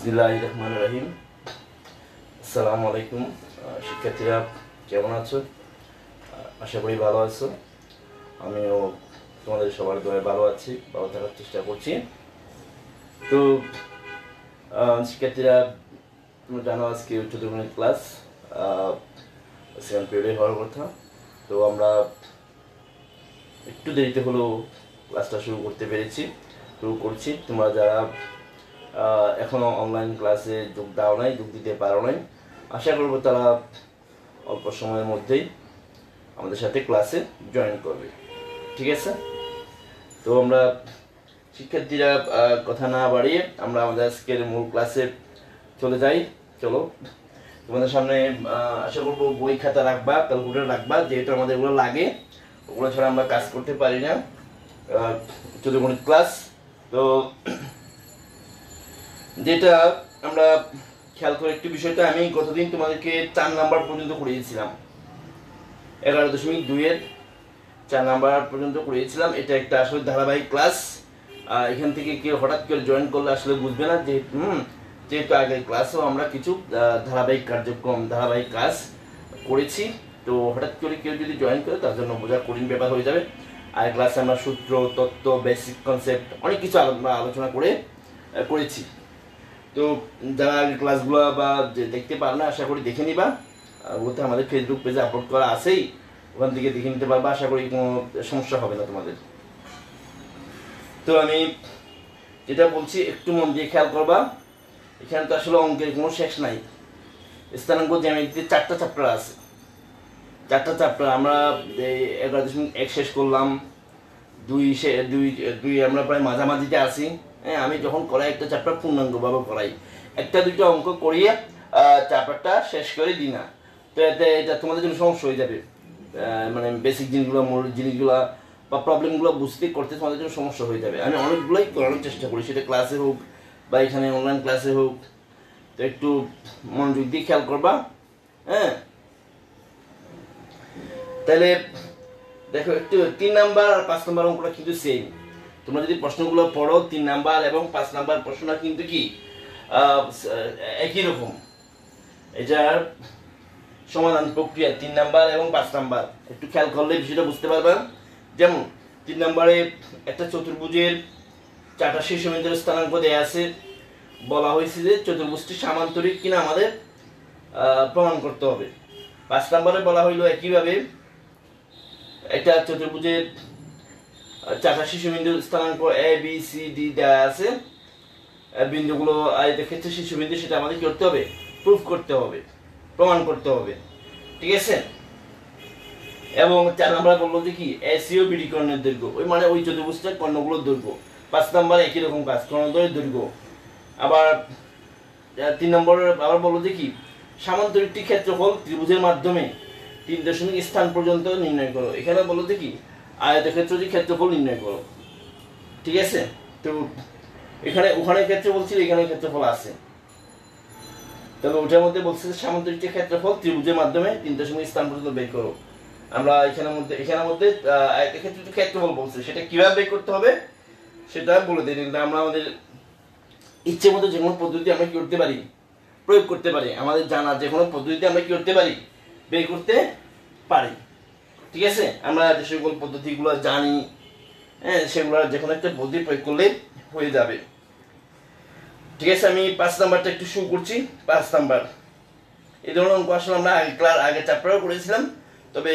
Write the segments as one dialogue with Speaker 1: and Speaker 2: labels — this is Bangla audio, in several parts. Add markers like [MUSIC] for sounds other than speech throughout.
Speaker 1: বিসমিল্লাহ রহমান রহিম আসসালামু আলাইকুম শিক্ষার্থীরা, কেমন আছো? আশা করি ভালো আছো। আমিও তোমাদের সবার দয়ে ভালো আছি, ভালো থাকার চেষ্টা করছি। তো শিক্ষার্থীরা, তোমরা জানো আজকে গণিত ক্লাস সেকেন্ড পিরিয়ডে হওয়ার কথা। তো আমরা একটু দেরিতে হলেও ক্লাসটা শুরু করতে পেরেছি, শুরু করছি। তোমরা যারা আহ, এখনও অনলাইন ক্লাসে যোগ দাও নাই যোগ দিতে পারো নাই। আশা করব তারা অল্প সময়ের মধ্যেই আমাদের সাথে ক্লাসে জয়েন করবে। ঠিক আছে? তো আমরা শিক্ষার্থীরা কথা না বাড়িয়ে আমরা আমাদের আজকের মূল ক্লাসে চলে যাই। চলো তোমাদের সামনে আশা করব বই খাতা রাখবা ক্যালকুলেটর রাখবা যেহেতু আমাদের ওগুলো লাগে ওগুলো ছাড়া আমরা কাজ করতে পারি না। চতুর্গণিত ক্লাস তো যেটা আমরা খেয়াল করে একটি বিষয়টা আমি গতদিন তোমাদেরকে চার নাম্বার পর্যন্ত করিয়েছিলাম। এগারো দশমিক দুইয়ের চার নাম্বার পর্যন্ত করিয়েছিলাম। এটা একটা আসলে ধারাবাহিক ক্লাস। এখান থেকে কেউ হঠাৎ করে জয়েন করলে আসলে বুঝবে না যে, হুম, যেহেতু আগের ক্লাসেও আমরা কিছু ধারাবাহিক কার্যক্রম, ধারাবাহিক কাজ করেছি। তো হঠাৎ করে কেউ যদি জয়েন করে, তার জন্য বোঝা কঠিন ব্যাপার হয়ে যাবে। আর ক্লাসে আমরা সূত্র, তত্ত্ব বেসিক কনসেপ্ট অনেক কিছু আমরা আলোচনা করে করেছি। তো যারা আগের ক্লাসগুলো বা দেখতে পার না, আশা করি দেখে নিবা। ওতে আমাদের ফেসবুক পেজে আপলোড করা আছেই। ওখান থেকে দেখে নিতে পারবা, আশা করি কোনো সমস্যা হবে না তোমাদের। তো আমি যেটা বলছি, একটু মন দিয়ে খেয়াল করবা। এখানে তো আসলে অঙ্কের কোনো শেষ নাই। স্থানাঙ্ক জ্যামিতিতে চারটা চ্যাপ্টার আছে। চারটা চ্যাপ্টার আমরা এগারো দশমিক এক শেষ করলাম। দুই দুই দুই আমরা প্রায় মাঝামাঝিতে আছি। হ্যাঁ আমি যখন করাই একটা চ্যাপ্টার পূর্ণাঙ্গভাবে করাই একটা দুটো অঙ্ক করিয়ে চ্যাপ্টারটা শেষ করে দিই না। তো এতে এটা তোমাদের জন্য সমস্যা হয়ে যাবে। মানে বেসিক জিনিসগুলো, মূল জিনিসগুলো বা প্রবলেমগুলো বুঝতে করতে তোমাদের জন্য সমস্যা হয়ে যাবে। আমি অনেকগুলোই করানোর চেষ্টা করি, সেটা ক্লাসে হোক বা এখানে অনলাইন ক্লাসে হোক। তো একটু মনোযোগ দিয়ে খেয়াল করবা হ্যাঁ। তাহলে দেখো, একটু তিন নাম্বার আর পাঁচ নাম্বার অঙ্কটা কিন্তু সেম তোমরা যদি প্রশ্নগুলো পড়ো, তিন নাম্বার এবং পাঁচ নাম্বার প্রশ্নটা কিন্তু কি? একই রকম। এটার সমাধান প্রক্রিয়া তিন নাম্বার এবং পাঁচ নাম্বার। একটু খেয়াল করলে বিষয়টা বুঝতে পারবা। যেমন, তিন নাম্বারে একটা চতুর্ভুজের চারটা শীর্ষবিন্দুর স্থানাঙ্ক দেয়া আছে। বলা হয়েছে যে চতুর্ভুজটি সামান্তরিক কিনা আমাদের প্রমাণ করতে হবে। পাঁচ নাম্বারে বলা হইল একইভাবে, একটা চতুর্ভুজের চারটা শিশুবিন্দুর স্থানাঙ্ক এ বি সি ডি দেওয়া আছে। বিন্দুগুলো আয়তের ক্ষেত্রে শিশুবিন্দু সেটা আমাদের করতে হবে? প্রুফ করতে হবে। প্রমাণ করতে হবে। ঠিক আছে? এবং চার নাম্বার বলল যে কি? এসিও বিডি কর্ণের দৈর্ঘ্য। ওই মানে ওই চতুর্ভুজটার কর্ণগুলোর দৈর্ঘ্য। পাঁচ নাম্বার একই রকম কাজ, কর্ণদ্বয়ের দৈর্ঘ্য। আবার তিন নম্বর আবার বলল যে কি? সামান্তরিকটি ক্ষেত্রফল ত্রিভুজের মাধ্যমে তিন দশমিক স্থান পর্যন্ত নির্ণয় করো। এখানে বলল যে কি? আয়তক্ষেত্রটি ক্ষেত্রফল নির্ণয় করো ঠিক আছে? তো এখানে ওখানে ক্ষেত্র বলছিল এখানে ক্ষেত্রফল আছে। তবে ওটার মধ্যে বলছে যে সামান্তরিকটি ক্ষেত্রফল ত্রিভুজের মাধ্যমে তিন দশমিক স্থান পর্যন্ত বের করো। আমরা এখানের মধ্যে এখানের মধ্যে আহ, আয়তক্ষেত্রটি ক্ষেত্রফল বলছে সেটা কীভাবে বের করতে হবে সেটা বলে দিই। কিন্তু আমরা আমাদের ইচ্ছে মতো যে কোনো পদ্ধতি আমরা কি করতে পারি প্রয়োগ করতে পারি। আমাদের জানা যে কোনো পদ্ধতিতে আমরা কি করতে পারি বের করতে পারি। ঠিক আছে? আমরা সকল পদ্ধতিগুলো জানি হ্যাঁ সেগুলো যে কোনো একটা পদ্ধতি প্রয়োগ করলে হয়ে যাবে। ঠিক আছে, আমি পাঁচ নাম্বারটা একটু শুরু করছি। পাঁচ নাম্বার। এই ধরনের অঙ্ক আসলে আমরা আগে ক্লাস আগে চ্যাপ্টারও করেছিলাম। তবে,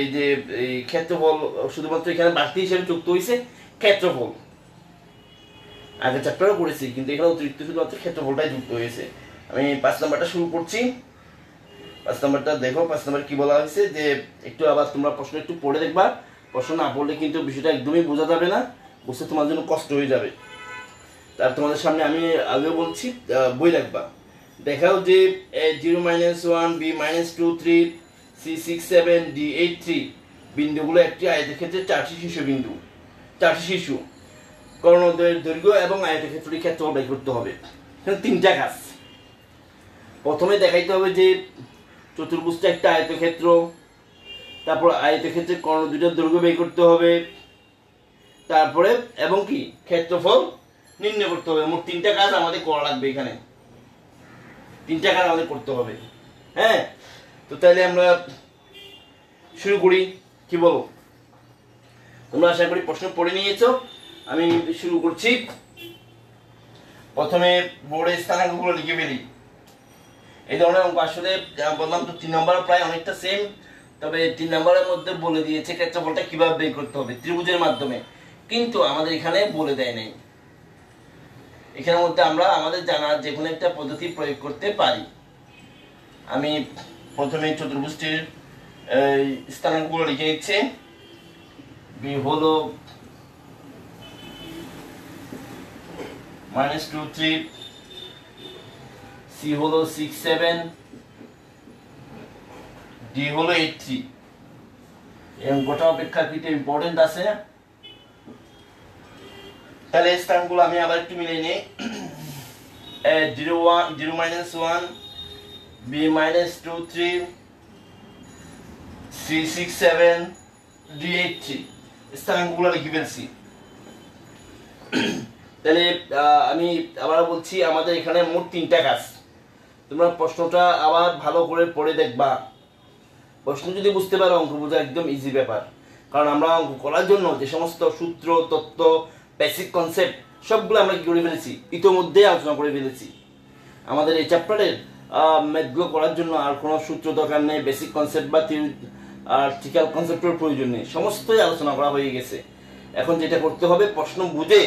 Speaker 1: এই যে, এই ক্ষেত্রফল শুধুমাত্র এখানে বাড়তি হিসেবে যুক্ত হয়েছে, ক্ষেত্রফল। আগে চ্যাপ্টারও করেছি, কিন্তু এখানে অতিরিক্ত শুধুমাত্র ক্ষেত্রফলটাই যুক্ত হয়েছে। আমি পাঁচ নাম্বারটা শুরু করছি। পাঁচ নাম্বারটা দেখো পাঁচ নাম্বার কি বলা হয়েছে যে একটু আবার তোমরা প্রশ্ন একটু পড়ে দেখবা। প্রশ্ন না পড়লে কিন্তু বিষয়টা একদমই বোঝা যাবে না, বুঝতে তোমার জন্য কষ্ট হয়ে যাবে। তার তোমাদের সামনে আমি আগেও বলছি বই রাখবা। দেখাও যে zero minus one B minus two three C six seven D eight three বিন্দুগুলো একটি আয়তের ক্ষেত্রে চারটি শিশু বিন্দু। চারটি শিশু কর্ণদ্বয়ের দৈর্ঘ্য এবং আয়তের ক্ষেত্রটি ক্ষেত্রফল বের করতে হবে। তিনটা কাজ। প্রথমে দেখাইতে হবে যে চতুর্ভুজটা একটা আয়তক্ষেত্র, তারপর আয়তক্ষেত্রে কর্ণ দুইটার দৈর্ঘ্য বের করতে হবে, তারপরে, এবং কি, ক্ষেত্রফল নির্ণয় করতে হবে। মোট তিনটা কাজ আমাদের করা লাগবে এখানে। তিনটা কাজ আমাদের করতে হবে। হ্যাঁ? তো তাহলে আমরা শুরু করি। কি বলো? তোমরা আশা করি প্রশ্ন পড়ে নিয়েছো। আমি শুরু করছি। প্রথমে বোর্ডের স্থানাঙ্কগুলো লিখে ফেলি। এই ধরনের অঙ্ক আসলে বললাম তো তিন নম্বর প্রায় অনেকটা সেম তবে তিন নম্বরের মধ্যে বলে দিয়েছে ক্ষেত্রফলটা কীভাবে বের করতে হবে ত্রিভুজের মাধ্যমে। কিন্তু আমাদের এখানে বলে দেয় নাই। এখানের মধ্যে আমরা আমাদের জানার যে কোনো একটা পদ্ধতি প্রয়োগ করতে পারি। আমি প্রথমে চতুর্ভুজটির এই, স্থানাঙ্কগুলো লিখে নিচ্ছি। বি হলো মাইনাস টু থ্রি সি হলো সিক্স সেভেন ডি হলো এইট থ্রি এবং গোটা অপেক্ষাকৃত ইম্পর্টেন্ট আছে। তাহলে এই স্থানগুলো আমি আবার একটু মিলিয়ে নিই। Zero one, zero B minus two, three, C, six, seven, D eight three স্থানাঙ্কগুলো লিখে ফেলছি? তাহলে আমি আবার বলছি, আমাদের এখানে মোট তিনটা কাজ। তোমরা প্রশ্নটা আবার ভালো করে পড়ে দেখবা। প্রশ্ন যদি বুঝতে পারো, অঙ্ক বোঝা একদম ইজি ব্যাপার। কারণ আমরা অঙ্ক করার জন্য যে সমস্ত সূত্র, তত্ত্ব বেসিক কনসেপ্ট সবগুলো আমরা কি করে ফেলেছি? ইতোমধ্যে আলোচনা করে ফেলেছি। আমাদের এই চ্যাপ্টারের ম্যাথগুলো করার জন্য আর কোনো সূত্র দরকার নেই বেসিক কনসেপ্ট বা আর্টিক্যাল কনসেপ্টের প্রয়োজন নেই। সমস্তই আলোচনা করা হয়ে গেছে। এখন যেটা করতে হবে, প্রশ্ন বুঝে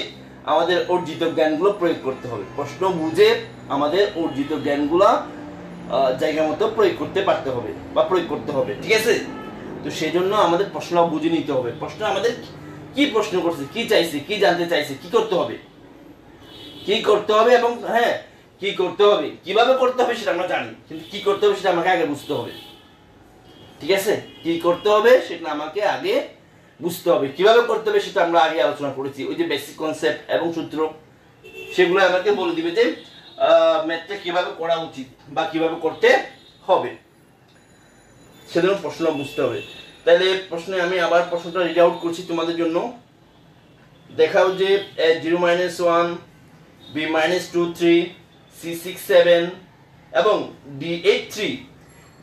Speaker 1: আমাদের অর্জিত জ্ঞানগুলো প্রয়োগ করতে হবে। প্রশ্ন বুঝে আমাদের অর্জিত জ্ঞানগুলো জায়গা মতো প্রয়োগ করতে পারতে হবে বা প্রয়োগ করতে হবে, ঠিক আছে? তো সেই জন্য আমাদের প্রশ্ন বুঝে নিতে হবে। প্রশ্ন আমাদের কি প্রশ্ন করছে, কি চাইছে, কি জানতে চাইছে, কি করতে হবে? কি করতে হবে এবং হ্যাঁ কি করতে হবে, কীভাবে করতে হবে সেটা আমরা জানি, কিন্তু কি করতে হবে সেটা আমাকে আগে বুঝতে হবে। ঠিক আছে? কি করতে হবে সেটা আমাকে আগে বুঝতে হবে। কীভাবে করতে হবে সেটা আমরা আগে আলোচনা করেছি। ওই যে বেসিক কনসেপ্ট এবং সূত্র সেগুলো আমাকে বলে দিবে যে ম্যাথটা কীভাবে করা উচিত বা কীভাবে করতে হবে। সেজন্য প্রশ্ন বুঝতে হবে। তাহলে প্রশ্নে আমি আবার প্রশ্নটা রিড আউট করছি তোমাদের জন্য। দেখাও যে zero minus one B minus two three C six seven এবং ডি এইট থ্রি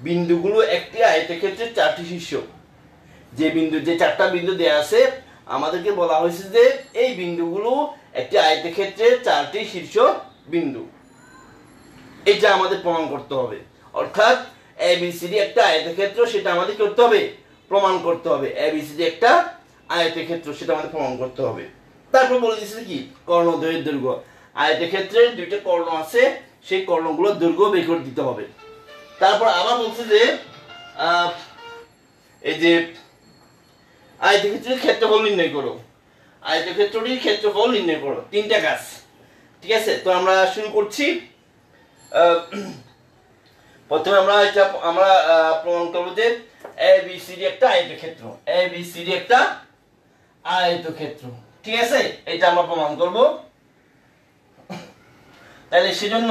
Speaker 1: বিন্দুগুলো একটি আয়তক্ষেত্রের চারটি শীর্ষ যে বিন্দু, যে চারটা বিন্দু দেয়া আছে, আমাদেরকে বলা হয়েছে যে এই বিন্দুগুলো একটি আয়তের ক্ষেত্রে চারটি শীর্ষ বিন্দু। এটা আমাদের প্রমাণ করতে হবে। অর্থাৎ এ এবিসিডি একটা আয়তের ক্ষেত্র সেটা আমাদের করতে হবে? প্রমাণ করতে হবে। এ এবিসিডি একটা আয়তের ক্ষেত্র সেটা আমাদের প্রমাণ করতে হবে। তারপর বলে দিচ্ছে কি? কর্ণদ্বয়ের দৈর্ঘ্য। আয়তের ক্ষেত্রে দুইটা কর্ণ আছে, সেই কর্ণগুলোর দৈর্ঘ্য বের করে দিতে হবে। তারপর আবার বলছে যে এই যে আয়তক্ষেত্রের ক্ষেত্রফল নির্ণয় করো। আয়তক্ষেত্রটির ক্ষেত্রফল নির্ণয় করো। তিনটা কাজ। ঠিক আছে? তো আমরা শুরু করছি। প্রথমে আমরা এটা, আমরা প্রমাণ করব যে এ বি সি ডি একটা আয়তক্ষেত্র। এ বি সি ডি একটা আয়তক্ষেত্র। ঠিক আছে? এটা আমরা প্রমাণ করব। তাহলে সেজন্য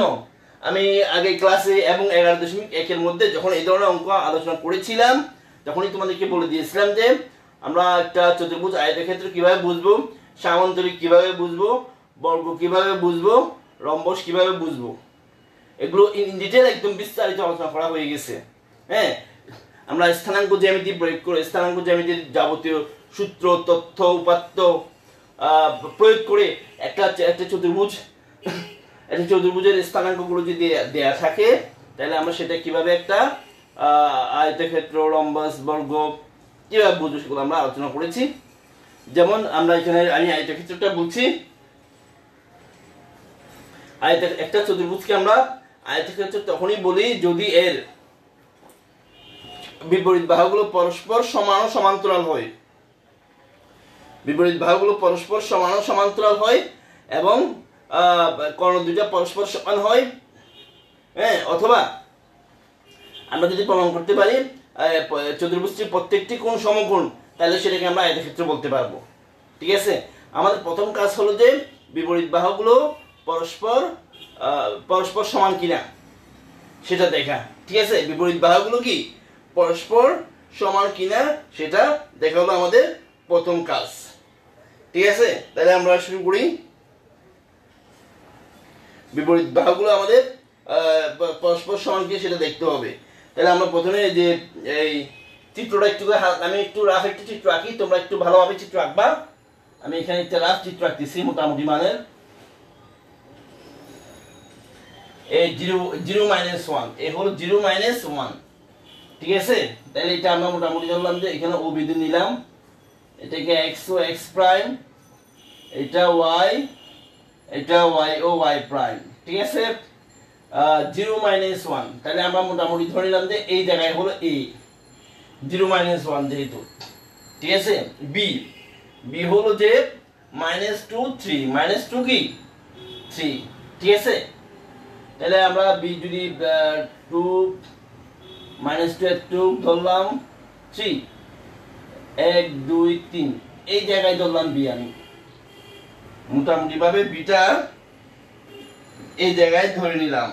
Speaker 1: আমি আগে ক্লাসে এবং এগারো দশমিক একের মধ্যে যখন এই ধরনের অঙ্ক আলোচনা করেছিলাম তখনই তোমাদেরকে বলে দিয়েছিলাম যে আমরা একটা চতুর্ভুজ আয়তক্ষেত্র কীভাবে বুঝব? সামান্তরিক কীভাবে বুঝব? বর্গ কীভাবে বুঝব? রম্বস কীভাবে বুঝব? এগুলো ইন ডিটেল একদম বিস্তারিত আলোচনা করা হয়ে গেছে। হ্যাঁ? আমরা স্থানাঙ্ক জ্যামিতি প্রয়োগ করে, স্থানাঙ্ক জ্যামিতির যাবতীয় সূত্র, তথ্য, উপাত্ত প্রয়োগ করে একটা একটা চতুর্ভুজ, একটা চতুর্ভুজের স্থানাঙ্কগুলো যদি দেয়া- থাকে, তাহলে আমরা সেটা কীভাবে একটা আয়তক্ষেত্র, রম্বাস, বর্গ কীভাবে বুঝব সেগুলো আমরা আলোচনা করেছি। যেমন আমরা এখানে আমি আয়তক্ষেত্রটা বলছি। আয়ত একটা চতুর্ভুজকে আমরা আয়তক্ষেত্র তখনই বলি যদি এর বিপরীত বাহুগুলো পরস্পর সমান ও সমান্তরাল হয়। বিপরীত বাহুগুলো পরস্পর সমান ও সমান্তরাল হয় এবং কর্ণ দুইটা পরস্পর সমান হয়। হ্যাঁ অথবা আমরা যদি প্রমাণ করতে পারি চতুর্ভুজটির প্রত্যেকটি কোণ সমকোণ, তাহলে সেটাকে আমরা আয়তক্ষেত্র বলতে পারব। ঠিক আছে? আমাদের প্রথম কাজ হলো যে, বিপরীত বাহুগুলো পরস্পর পরস্পর সমান কিনা, সেটা দেখা। ঠিক আছে? বিপরীত বাহুগুলো কি? পরস্পর সমান কিনা, সেটা দেখা হলো আমাদের প্রথম কাজ। ঠিক আছে? তাহলে আমরা শুরু করি। বিপরীত বাহুগুলো আমাদের পরস্পর সমান কি সেটা দেখতে হবে। তাহলে আমরা প্রথমে যে এই চিত্রটা একটু আমি একটু রাফ একটু চিত্র আঁকি, তোমরা একটু ভালোভাবে চিত্র আঁকবা। আমি এখানে একটা রাফ চিত্র আঁকতেছি, মোটামুটি মানের। এই zero zero minus one A হলো জিরো মাইনাস ওয়ান ঠিক আছে? তাহলে এটা আমরা মোটামুটি ধরলাম যে এখানে ও বিন্দু নিলাম। এটাকে এক্স ও এক্স প্রাইম এটা ওয়াই এটা ওয়াই ও ওয়াই প্রাইম ঠিক আছে? জিরো মাইনাস ওয়ান তাহলে আমরা মোটামুটি ধরে নিলাম যে এই জায়গায় হলো এ জিরো মাইনাস ওয়ান যেহেতু। ঠিক আছে? বি বি হলো যে minus two three minus two কি? থ্রি ঠিক আছে? তাহলে আমরা বি যদি টু মাইনাস টু এক টু ধরলাম থ্রি এক, দুই, তিন। এই জায়গায় ধরলাম বি আমি। মোটামুটি ভাবে বিটা এই জায়গায় ধরে নিলাম।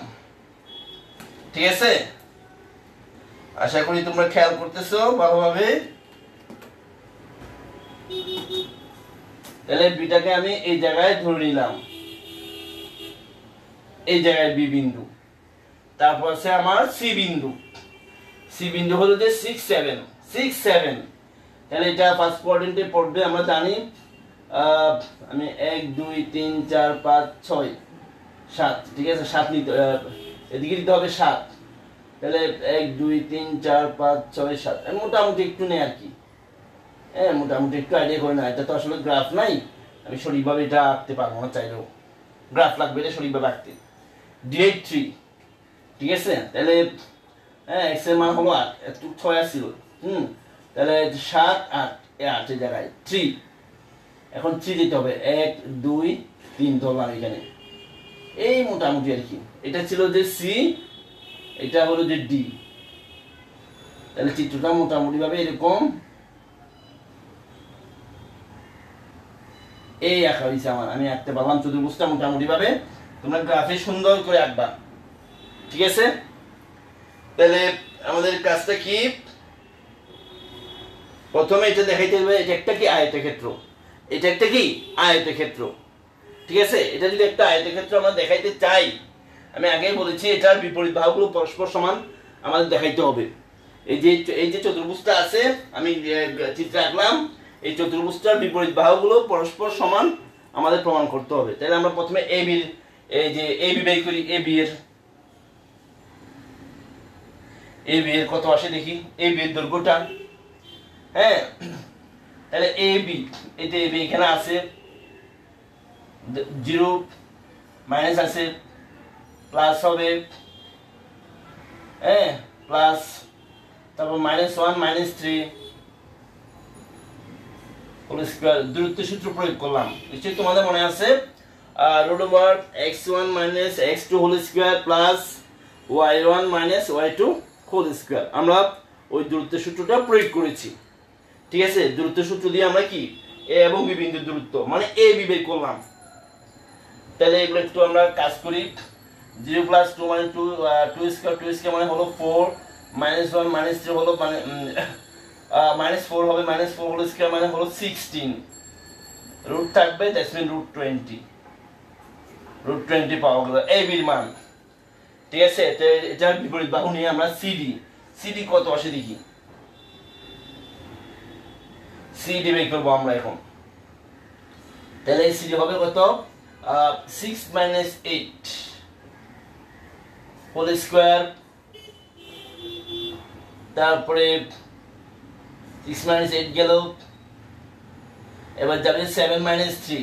Speaker 1: ঠিক আছে? আশা করি তোমরা খেয়াল করতেছো ভালোভাবে। তাহলে বিটাকে আমি এই জায়গায় ধরে নিলাম। এই জায়গায় বি বিন্দু। তারপর আছে আমার সি বিন্দু। সি বিন্দু হলো যে সিক্স সেভেন সিক্স সেভেন তাহলে এটা ফার্স্ট কোয়ার্ডেন্টে পড়বে, আমরা জানি আমি এক, দুই, তিন, চার, পাঁচ, ছয়, সাত, ঠিক আছে? সাত নিতে এদিকে দিতে হবে সাত। তাহলে এক, দুই, তিন, চার, পাঁচ, ছয়, সাত। মোটামুটি একটু নেই আর কি। হ্যাঁ মোটামুটি একটু আইডিয়া করে না এটা তো আসলে গ্রাফ নাই। আমি সঠিকভাবে এটা আঁকতে পারব না চাইলেও। গ্রাফ লাগবে এটা সঠিকভাবে আঁকতে। ডিএইট থ্রি ঠিক আছে? তাহলে হ্যাঁ এক্সের মান হলো আট। একটু ছয় আসছিল হুম? তাহলে সাত, আট। এ আট এই জায়গায় থ্রি এখন থ্রি দিতে হবে। এক, দুই, তিন ধরলাম এখানে। এই মোটামুটি আর কি। এটা ছিল যে সি এটা হলো যে ডি তাহলে চিত্রটা মোটামুটি ভাবে এরকম। এই আঁকা হয়েছে আমার। আমি আঁকতে পারলাম চতুর্ভুজটা মোটামুটি ভাবে তোমরা গ্রাফে সুন্দর করে আঁকবা। ঠিক আছে? তাহলে আমাদের কাজটা কি? প্রথমে এটা দেখাইতে হবে, এটা একটা কি? আয়তক্ষেত্র। এটা একটা কি? আয়তক্ষেত্র। ঠিক আছে? এটা যদি একটা আয়তক্ষেত্র আমরা দেখাইতে চাই, আমি আগেই বলেছি, এটার বিপরীত বাহুগুলো পরস্পর সমান আমাদের দেখাইতে হবে। এই যে এই যে চতুর্ভুজটা আছে, আমি চিত্রে আঁকলাম, এই চতুর্ভুজটার বিপরীত বাহুগুলো পরস্পর সমান আমাদের প্রমাণ করতে হবে। তাহলে আমরা প্রথমে এ বির এই যে, এ বি বাই করি, এ বি এর। এ বি এর কত আসে দেখি? এ বি এর দৈর্ঘ্যটা। হ্যাঁ? তাহলে এ বি, এই যে এ বি এখানে আছে জিরো মাইনাস আছে প্লাস হবে হ্যাঁ প্লাস তারপর minus one minus three square দূরত্ব সূত্র প্রয়োগ করলাম। নিশ্চয়ই তোমাদের মনে আছে? Root over X one minus X two whole square plus Y one minus Y two whole square আমরা ওই দূরত্ব সূত্রটা প্রয়োগ করেছি। ঠিক আছে? দূরত্ব সূত্র দিয়ে আমরা কি? এ এবং বি বিন্দুর দূরত্ব মানে এ বি বের করলাম। তাহলে এগুলো একটু আমরা কাজ করি। জিরো প্লাস টু মানে two two square two square মানে হলো four, minus one, minus three হলো মানে মাইনাস ফোর হবে, মাইনাস ফোর হলো স্কোয়ার মানে হলো সিক্সটিন। রুট থাকবে, that's mean root twenty. Root twenty পাওয়া গেল, এই বির মান। ঠিক আছে? তো বিপরীত বাহু নিয়ে আমরা সিডি সিডি কত আসে দেখি। সিডি বের করব আমরা এখন। তাহলে সিডি হবে কত? Six minus eight whole square তারপরে সিক্স মাইনাস এইট গেল। এবার যাবে seven minus three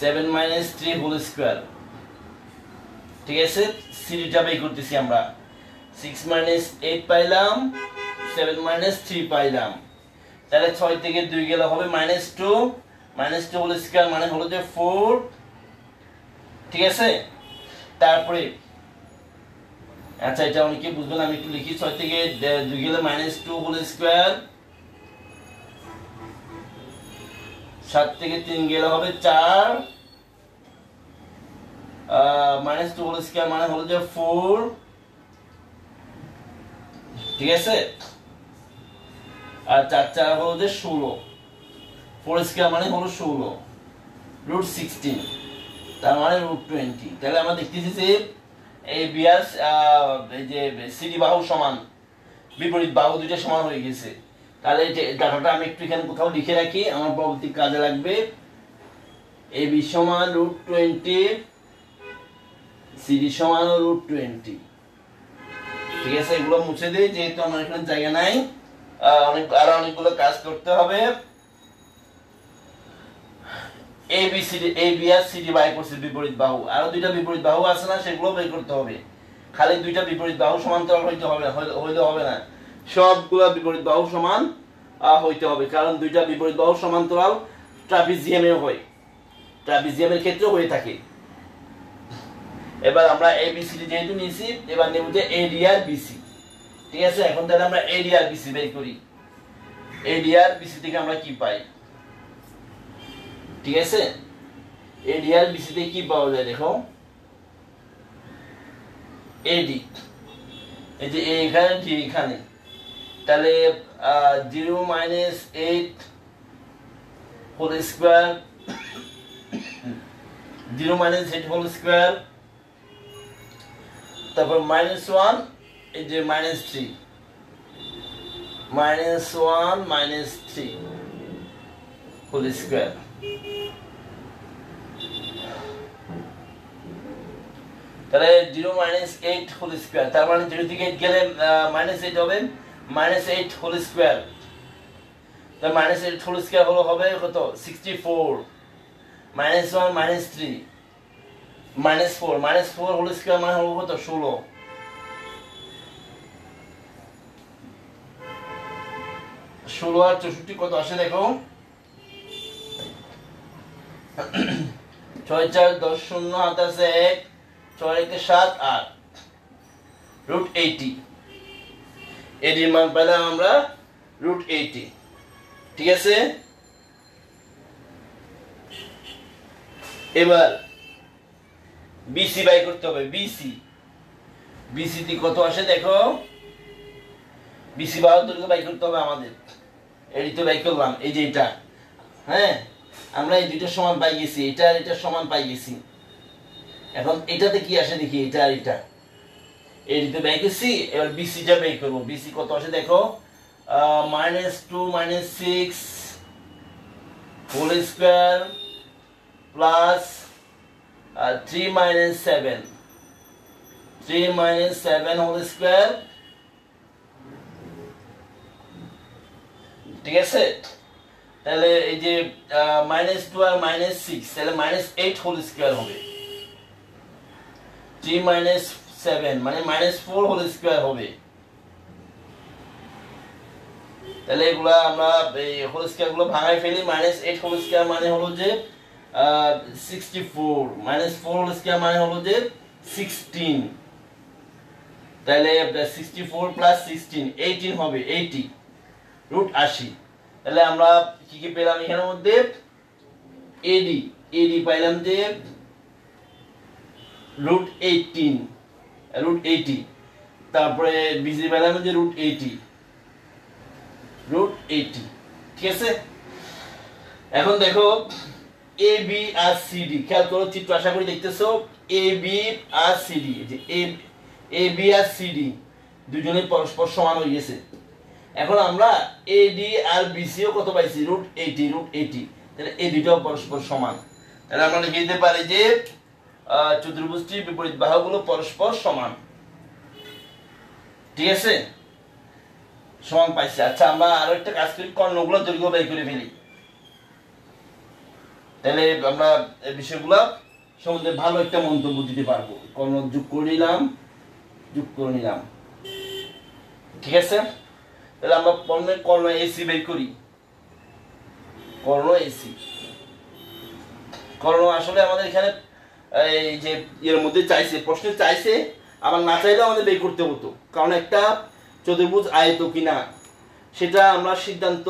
Speaker 1: seven minus three whole square ঠিক আছে? সিডিটা বের করতেছি আমরা। সিক্স মাইনাস এইট পাইলাম সেভেন মাইনাস থ্রি পাইলাম। তাহলে ছয় থেকে দুই গেলে হবে minus two minus two whole square মানে হলো যে ফোর। ঠিক আছে? তারপরে আচ্ছা এটা অনেকে বুঝবেন? আমি একটু লিখি, ছয় থেকে দুই গেলে মাইনাস টু হোল স্কোয়ার। সাত থেকে তিন গেলে হবে চার। মাইনাস টু হোল স্কোয়ার মানে হলো যে ফোর। ঠিক আছে? আর চার চার হলো যে ষোলো। ফোর স্কোয়ার মানে হলো ষোলো। রুট সিক্সটিন তার মানে রুট টোয়েন্টি তাহলে আমরা দেখতেছি যে এই এই যে সিডি বাহু সমান, বিপরীত বাহু দুইটা সমান হয়ে গেছে। তাহলে ডাটাটা আমি একটু এখানে কোথাও লিখে রাখি, আমার পরবর্তী কাজে লাগবে। এ বি সমান রুট টোয়েন্টি সিডি সমান রুট টোয়েন্টি ঠিক আছে, এগুলো মুছে দিই যেহেতু আমার এখানে জায়গা নাই অনেক, আরও অনেকগুলো কাজ করতে হবে। A B C D A B R C by করছে বিপরীত বাহু। আরও দুইটা বিপরীত বাহু আছে না সেগুলো বের করতে হবে। খালি দুইটা বিপরীত বাহু সমান্তরাল হইতে হবে না, হইলে- হবে না। সবগুলা বিপরীত বাহু সমান হইতে হবে। কারণ দুইটা বিপরীত বাহু সমান্তরাল ট্রাপিজিয়ামে হয়। ট্রাপিজিয়ামের ক্ষেত্রে হয়ে থাকে। এবার আমরা এ বি সি ডি যেহেতু নিয়েছি এবার নেব যে এ ডি বিসি ঠিক আছে? এখন তাহলে আমরা এ ডি আর বিসি বের করি। এ ডি আর বিসি থেকে আমরা কি পাই? ঠিক আছে? এডিআর বিসিতে কি পাওয়া যায় দেখো? এডি এই যে এখানে ডি এখানে তাহলে zero minus eight whole square, zero minus eight whole square, তারপর মাইনাস ওয়ান, এই যে minus three. Minus one, minus three whole square. তাহলে zero minus eight whole square তার মানে জিরো থেকে এইট গেলে মাইনাস এইট হবে মাইনাস এইট হোল স্কোয়ার তাহলে মাইনাস এইট হোল স্কোয়ার হলো হবে কত? Sixty four minus one minus three minus four minus four whole square মানে হলো কত? ষোলো। ষোলো আর চৌষট্টি কত আসে দেখো? ছয় চার দশ শূন্য হাত আছে এক। ছয় সাত আট। রুট এইটি এটির মান পেলাম আমরা রুট এইটি ঠিক আছে? এবার বিসি বাই করতে হবে বিসি বিসি তে কত আসে দেখো? বিসি বাহাত্তরকে বাই করতে হবে আমাদের। এটি তো বাই করলাম, এই যে এটা। হ্যাঁ? আমরা এই দুইটার সমান পাই গেছি, এটা আর এটার সমান পাই গেছি। এখন এটাতে কি আসে দেখি, এটা আর এটা। এটিতে ব্যয় করছি এবার বিসিটা ব্যয় করব। বিসি কত আসে দেখো? Minus two minus six whole square plus three minus seven three minus seven whole square ঠিক আছে? তাহলে এই যে মাইনাস টু আর মাইনাস সিক্স তাহলে মাইনাস এইট হোল স্কোয়ার হবে। থ্রি মাইনাস সেভেন মানে মাইনাস ফোর হোল স্কোয়ার হবে। তাহলে এগুলা আমরা এই হোল স্কোয়ারগুলো ভাঙাই ফেলি মাইনাস এইট হোল স্কোয়ার মানে হলো যে sixty four minus whole square মানে হলো যে সিক্সটিন তাহলে sixty four plus sixteen eighteen হবে এইটি রুট আশি। তাহলে আমরা কি কি পেলাম এখানের মধ্যে? এডি এডি পাইলাম যে রুট এইটিন রুট এইটি তারপরে বিসি যে রুট এইটি রুট এইটি ঠিক আছে? এখন দেখো এ বি আর সি ডি খেয়াল করো চিত্র, আশা করি এ বি আর সি ডি যে এ বি আর সি ডি দুজনে পরস্পর সমান হয়ে গেছে। এখন আমরা এ ডি আর বিসিও কত পাইছি? রুট এইটি রুট এইটি তাহলে এই দুইটাও পরস্পর সমান। তাহলে আমরা দিতে পারি যে চতুর্ভুজটির বিপরীত বাহুগুলো পরস্পর সমান। ঠিক আছে? সমান পাইছি। আচ্ছা আমরা আরও একটা কাজ করি, কর্ণগুলো দৈর্ঘ্য বের করে ফেলি। তাহলে আমরা এই বিষয়গুলো সম্বন্ধে ভালো একটা মন্তব্য দিতে পারব। কর্ণ যোগ করে নিলাম, যোগ করে নিলাম। ঠিক আছে? তাহলে আমরা কর্ণ কর্ণ এসি বের করি। কর্ণ এসি। কর্ণ আসলে আমাদের এখানে এই যে এর মধ্যে চাইছে, প্রশ্নে চাইছে, আবার না চাইলেও আমাদের বের করতে হতো কারণ একটা চতুর্ভুজ আয়ত কিনা সেটা আমরা সিদ্ধান্ত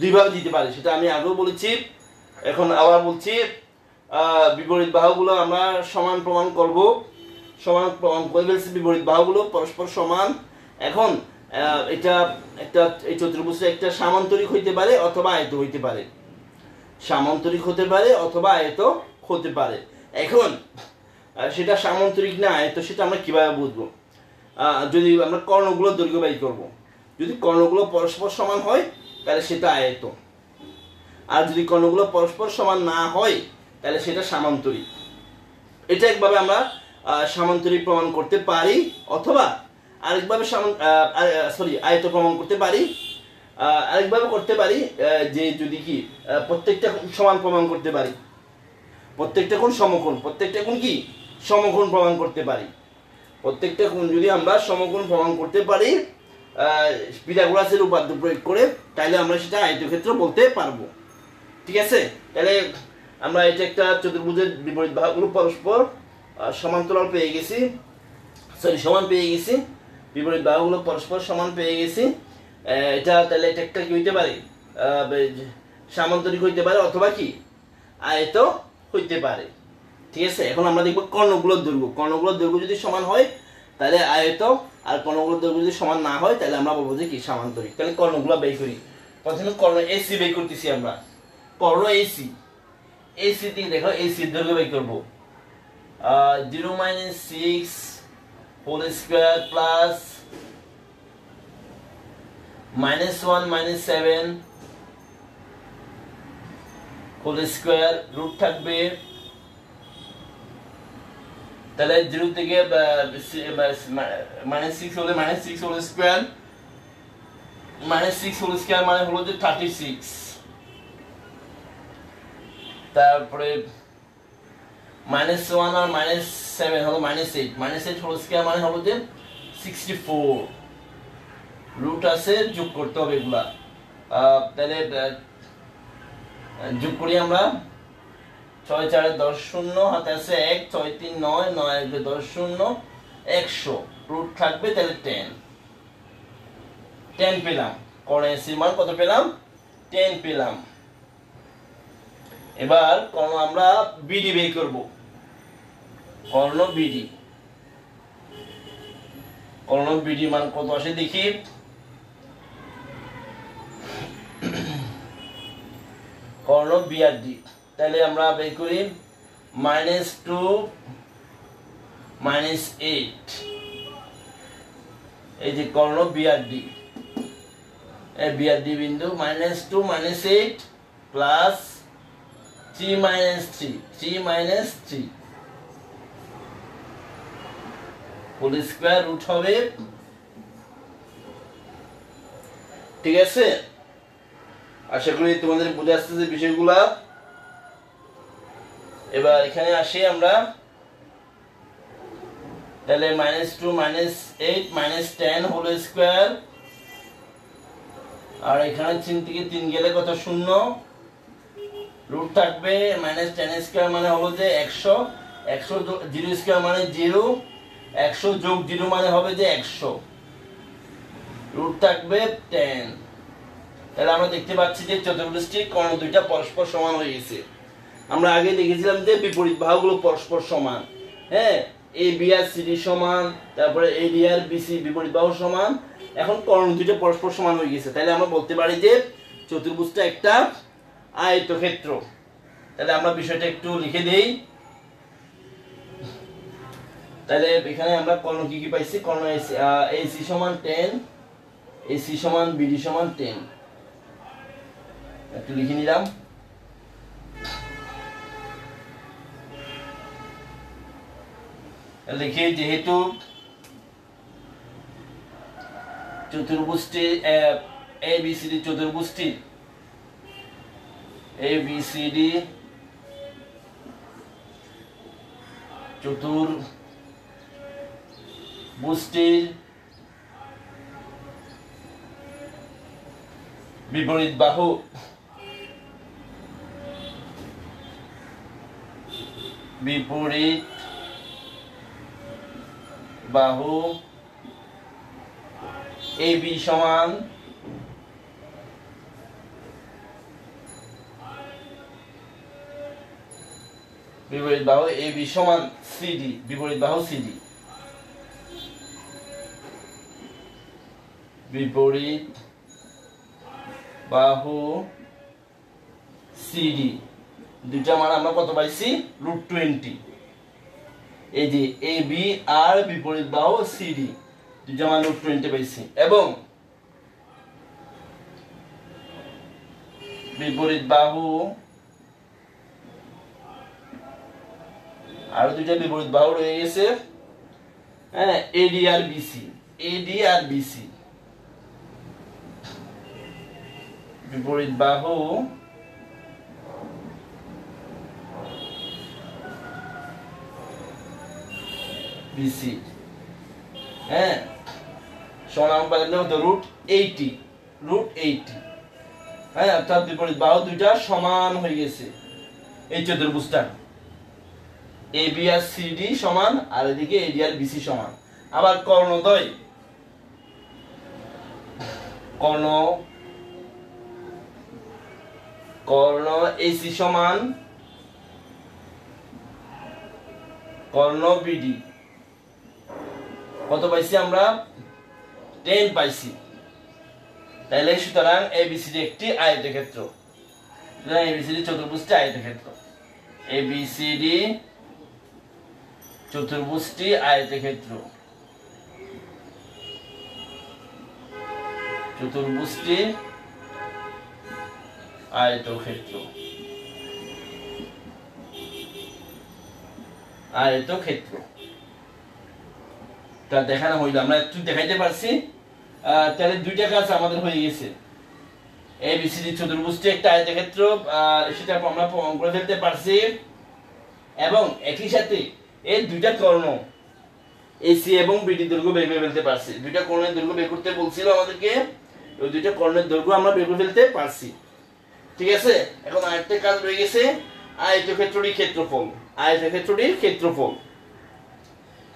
Speaker 1: দুইভাবে দিতে পারি। সেটা আমি আগেও বলেছি, এখন আবার বলছি বিপরীত বাহুগুলো আমরা সমান প্রমাণ করব। সমান প্রমাণ করে ফেলছি, বিপরীত বাহুগুলো পরস্পর সমান। এখন এটা একটা, এই চতুর্ভুজটা একটা সামান্তরিক হইতে পারে অথবা আয়ত হইতে পারে। সামান্তরিক হতে পারে অথবা আয়ত হতে পারে। এখন সেটা সামান্তরিক না, তো সেটা আমরা কীভাবে বুঝব? যদি আমরা কর্ণগুলো দৈর্ঘ্য ব্যয় করব। যদি কর্ণগুলো পরস্পর সমান হয়, তাহলে সেটা আয়ত আর যদি কর্ণগুলো পরস্পর সমান না হয়, তাহলে সেটা সামান্তরিক। এটা একভাবে আমরা সামান্তরিক প্রমাণ করতে পারি, অথবা আরেকভাবে সরি আয়ত প্রমাণ করতে পারি। আরেকভাবে করতে পারি যে যদি কি প্রত্যেকটা সমান প্রমাণ করতে পারি। প্রত্যেকটা কোণ সমকোণ, প্রত্যেকটা কোণ কি? সমকোণ প্রমাণ করতে পারি। প্রত্যেকটা কোণ যদি আমরা সমকোণ প্রমাণ করতে পারি পিথাগোরাসের উপাদ্য প্রয়োগ করে তাহলে আমরা সেটা আয়তক্ষেত্র বলতে পারব। ঠিক আছে? তাহলে আমরা এটা একটা চতুর্ভুজের বিপরীত ভাগগুলো পরস্পর সমান্তরাল পেয়ে গেছি। সরি সমান পেয়ে গেছি। বিপরীত বাহুগুলো পরস্পর সমান পেয়ে গেছি। এটা তাহলে এটা একটা কি হইতে পারে? সামান্তরিক হইতে পারে অথবা কি? আয়ত হইতে পারে। ঠিক আছে? এখন আমরা দেখব কর্ণগুলোর দৈর্ঘ্য। কর্ণগুলোর দৈর্ঘ্য যদি সমান হয়, তাহলে আয়ত, আর কর্ণগুলোর দৈর্ঘ্য যদি সমান না হয়, তাহলে আমরা বলব যে কি? সামান্তরিক। তাহলে কর্ণগুলো বের করি। প্রথমে কর্ণ এসি বের করতেছি আমরা। কর্ণ এসি এসি থেকে দেখো এসি দৈর্ঘ্য বের করব। Zero minus six whole square plus minus one, minus seven whole square root থাকবে। তাহলে জিরো থেকে মাইনাস সিক্স হলে minus six whole square minus six whole square মানে হলো যে থার্টি সিক্স তারপরে মাইনাস ওয়ান আর মাইনাস সেভেন হলো minus eight minus eight whole square মানে হলো যে সিক্সটি ফোর রুট আছে, যোগ করতে হবে এগুলা। তাহলে যোগ করি আমরা। ছয় চারে দশ শূন্য, হাতে আছে এক, ছয় তিন নয় নয় দুই, দশ শূন্য, একশো। রুট থাকবে তাহলে টেন টেন পেলাম। কর্ণ এসির মান কত পেলাম? টেন পেলাম। এবার কর্ণ আমরা বিডি বের করব। কর্ণ বিডি কর্ণ বিডি মান কত আসে দেখি। কর্ণ বিআরডি। তাহলে আমরা বের করি মাইনাস টু, মাইনাস এইট। এই যে কর্ণ বিআরডি। বিআরডি বিন্দু minus two, minus eight, plus three minus three three minus three. Whole square root হবে, ঠিক আছে? আশা করি তোমাদের বুঝে আসতেছে বিষয়গুলা। এবার এখানে আসি আমরা। তাহলে minus two minus eight minus ten whole square আর এখানে তিন থেকে তিন গেলে কত? শূন্য। রুট থাকবে মাইনাস টেন স্কোয়ার মানে হলো যে একশো। একশো জিরো স্কোয়ার মানে জিরো একশো যোগ জিরো মানে হবে যে একশো। রুট থাকবে টেন তাহলে আমরা দেখতে পাচ্ছি যে চতুর্ভুজটি কর্ণ দুইটা পরস্পর সমান হয়ে গেছে। আমরা আগে দেখেছিলাম যে বিপরীত বাহুগুলো পরস্পর সমান। হ্যাঁ এ বি আর সি ডি সমান, তারপরে এ ডি আর বিসি বিপরীত বাহু সমান। এখন কর্ণ দুইটা পরস্পর সমান হয়ে গেছে। তাহলে আমরা বলতে পারি যে চতুর্ভুজটা একটা আয়তক্ষেত্র। তাহলে আমরা বিষয়টা একটু লিখে দেই। তাহলে এখানে আমরা কর্ণ কি কি পাইছি? কর্ণ এসি সমান টেন এসি সমান বিডি সমান টেন একটু লিখে নিলাম। লিখে যেহেতু চতুর্ভুজটি, এ বি সি ডি চতুর্ভুজটি এ বি সি ডি চতুর বুষ্টির বিপরীত বাহু বিপরীত বাহু এ বি সমান বিপরীত বাহু এ বি সমান সিডি, বিপরীত বাহু সিডি। বিপরীত বাহু সিডি। দুইটা মান আমরা কত পাইছি? Root twenty. এই যে এ বি আর বিপরীত বাহু সিডি দুইটা মান রুট টোয়েন্টি পাইছি। এবং বিপরীত বাহু, আরও দুইটা বিপরীত বাহু রয়ে গেছে। হ্যাঁ এডি আর বিসি এডি আর বিসি বিপরীত বাহু বিসি হ্যাঁ সমান পাইলে হতো রুট এইটি রুট এইটি হ্যাঁ অর্থাৎ বিপরীত বাহু দুইটা সমান হয়ে গেছে। এই চতুর্ভুজটা এ বি আর সি ডি সমান, আর এদিকে এডি আর বিসি সমান। আবার কর্ণদ্বয় কর্ণ কর্ণ এসি সমান, কর্ণ বিডি কত পাইছি আমরা? টেন পাইছি। তাইলে সুতরাং এবিসিডি একটি আয়তক্ষেত্র। সুতরাং এবিসিডি চতুর্ভুজটি আয়তক্ষেত্র। এবিসিডি চতুর্ভুজটি আয়তক্ষেত্র। চতুর্ভুজটি আয়তক্ষেত্র। আয়তক্ষেত্র। তা দেখানো হইল। আমরা একটু দেখাইতে পারছি। তাহলে দুইটা কাজ আমাদের হয়ে গেছে। এ বিসিডি চতুর্ভুজটি একটা আয়তক্ষেত্র সেটা আমরা প্রমাণ করে ফেলতে পারছি। এবং একই সাথে এই দুইটা কর্ণ এসি এবং বিডি দৈর্ঘ্য বের করে ফেলতে পারছি। দুইটা কর্ণের দৈর্ঘ্য বের করতে বলছিল আমাদেরকে। ওই দুইটা কর্ণের দৈর্ঘ্য আমরা বের করে ফেলতে পারছি। ঠিক আছে? এখন আরেকটা কাজ রয়ে গেছে। আয়তক্ষেত্রটির ক্ষেত্রফল। আয়তক্ষেত্রটির ক্ষেত্রফল।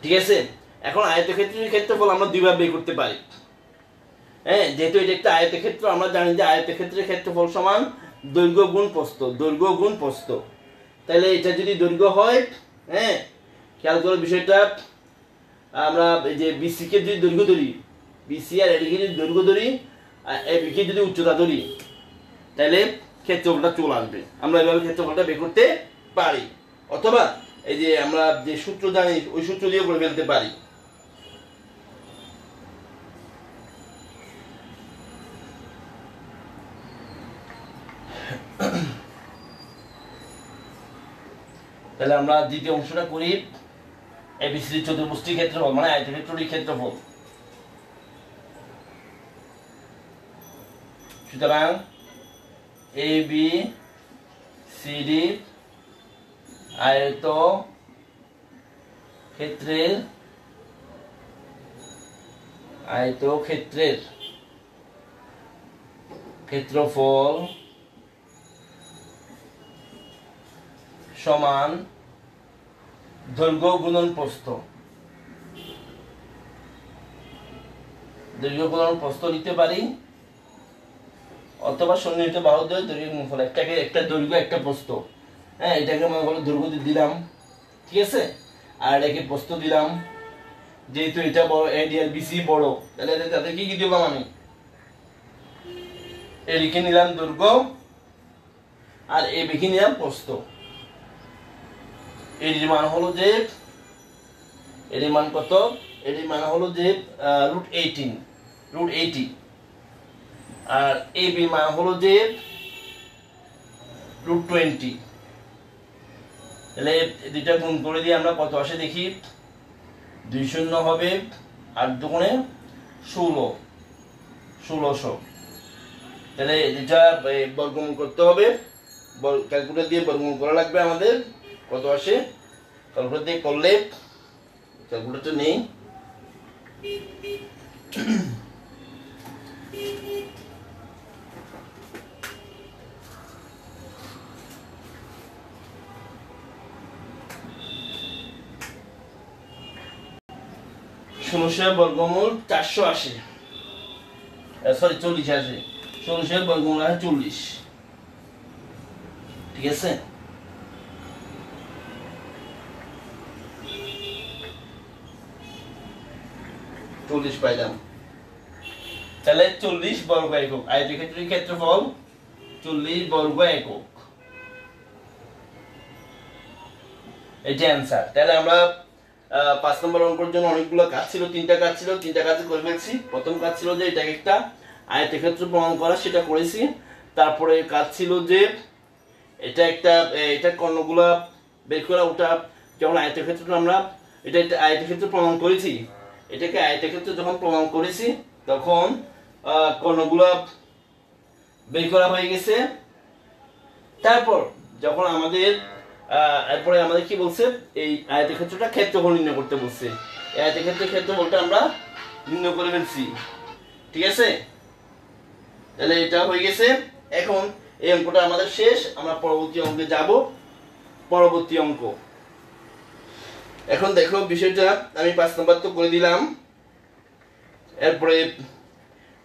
Speaker 1: ঠিক আছে? এখন আয়তক্ষেত্রের ক্ষেত্রফল আমরা দুইবার বের করতে পারি। হ্যাঁ যেহেতু এটা একটা আয়তক্ষেত্র, আমরা জানি যে আয়তক্ষেত্রের ক্ষেত্রফল সমান দৈর্ঘ্য গুণ প্রস্থ, দৈর্ঘ্য গুণ প্রস্থ। তাহলে এটা যদি দৈর্ঘ্য হয় হ্যাঁ খেয়াল করো বিষয়টা, আমরা এই যে বিসি কে যদি দৈর্ঘ্য ধরি বিসি আর এদিকে যদি দৈর্ঘ্য ধরি, আর এবিকে যদি উচ্চতা ধরি, তাহলে ক্ষেত্রফলটা চলে আসবে। আমরা এভাবে ক্ষেত্রফলটা বের করতে পারি। অথবা এই যে আমরা যে সূত্র জানি, ওই সূত্র দিয়ে করে ফেলতে পারি। তাহলে আমরা দ্বিতীয় অংশটা করি এবিসিডি চতুর্ভুজটির ক্ষেত্রফল মানে আয়তক্ষেত্রটির ক্ষেত্রফল। সুতরাং এ বি সিডি আয়ত ক্ষেত্রের আয়ত ক্ষেত্রের ক্ষেত্রফল সমান দৈর্ঘ্য গুণন প্রস্থ। দৈর্ঘ্য গুণন প্রস্থ নিতে পারি, অথবা সন্নিহিত বাহুদ্বয় দৈর্ঘ্য গুণফল একটাকে একটা দৈর্ঘ্য, একটা প্রস্থ। হ্যাঁ এটাকে মনে করো দৈর্ঘ্য দিলাম, ঠিক আছে? আর এটাকে প্রস্থ দিলাম, যেহেতু এটা বড় এডি আর বিসি বড়, তাহলে তাদের কি কি দিলাম আমি? এদিকে নিলাম দৈর্ঘ্য, আর এ বিকে নিলাম প্রস্থ। এর মান হলো যে, এর মান কত? এর মান হলো যে রুট এইটিন রুট এইটি আর এ বি মান হলো যে রুট টোয়েন্টি তাহলে দুইটা গুণ করে দিয়ে আমরা কত আসে দেখি? দুই শূন্য হবে আর দুগুণে ষোলো। ষোলোশো তাহলে এটা বর্গমূল করতে হবে। ক্যালকুলেটর দিয়ে বর্গমূল করা লাগবে আমাদের। কত আসে? ক্যালকুলেটর দিয়ে করলে ক্যালকুলেটর নেই। ষোলোশো বর্গমূল চারশো আশি। সরি চল্লিশ আসে। ষোলোশো বর্গমূল আছে চল্লিশ। ঠিক আছে? চল্লিশ পাইলাম। তাহলে চল্লিশ বর্গ একক। আয়তক্ষেত্রের ক্ষেত্রফল চল্লিশ বর্গ একক। এটা অ্যান্সার তাহলে আমরা পাঁচ নম্বর অঙ্কের জন্য অনেকগুলো কাজ ছিল, তিনটা কাজ ছিল, তিনটা কাজ করে ফেলছি। প্রথম কাজ ছিল যে এটাকে একটা আয়তক্ষেত্র প্রমাণ করা, সেটা করেছি। তারপরে কাজ ছিল যে এটা একটা এটা কর্ণগুলা বের করা ওটা যেমন আয়তক্ষেত্র আমরা এটা একটা আয়তক্ষেত্র প্রমাণ করেছি। এটাকে আয়তক্ষেত্র যখন প্রমাণ করেছি, তখন কর্ণগুলা বের করা হয়ে গেছে। তারপর যখন আমাদের এরপরে আমাদের কি বলছে? এই আয়তক্ষেত্রটা ক্ষেত্রফল নির্ণয় করতে বলছে। এই আয়তক্ষেত্রের ক্ষেত্রফলটা আমরা নির্ণয় করে ফেলছি। ঠিক আছে? তাহলে এটা হয়ে গেছে। এখন এই অঙ্কটা আমাদের শেষ। আমরা পরবর্তী অঙ্কে যাব। পরবর্তী অঙ্ক। এখন দেখো বিষয়টা, আমি পাঁচ নাম্বার তো করে দিলাম। এরপরে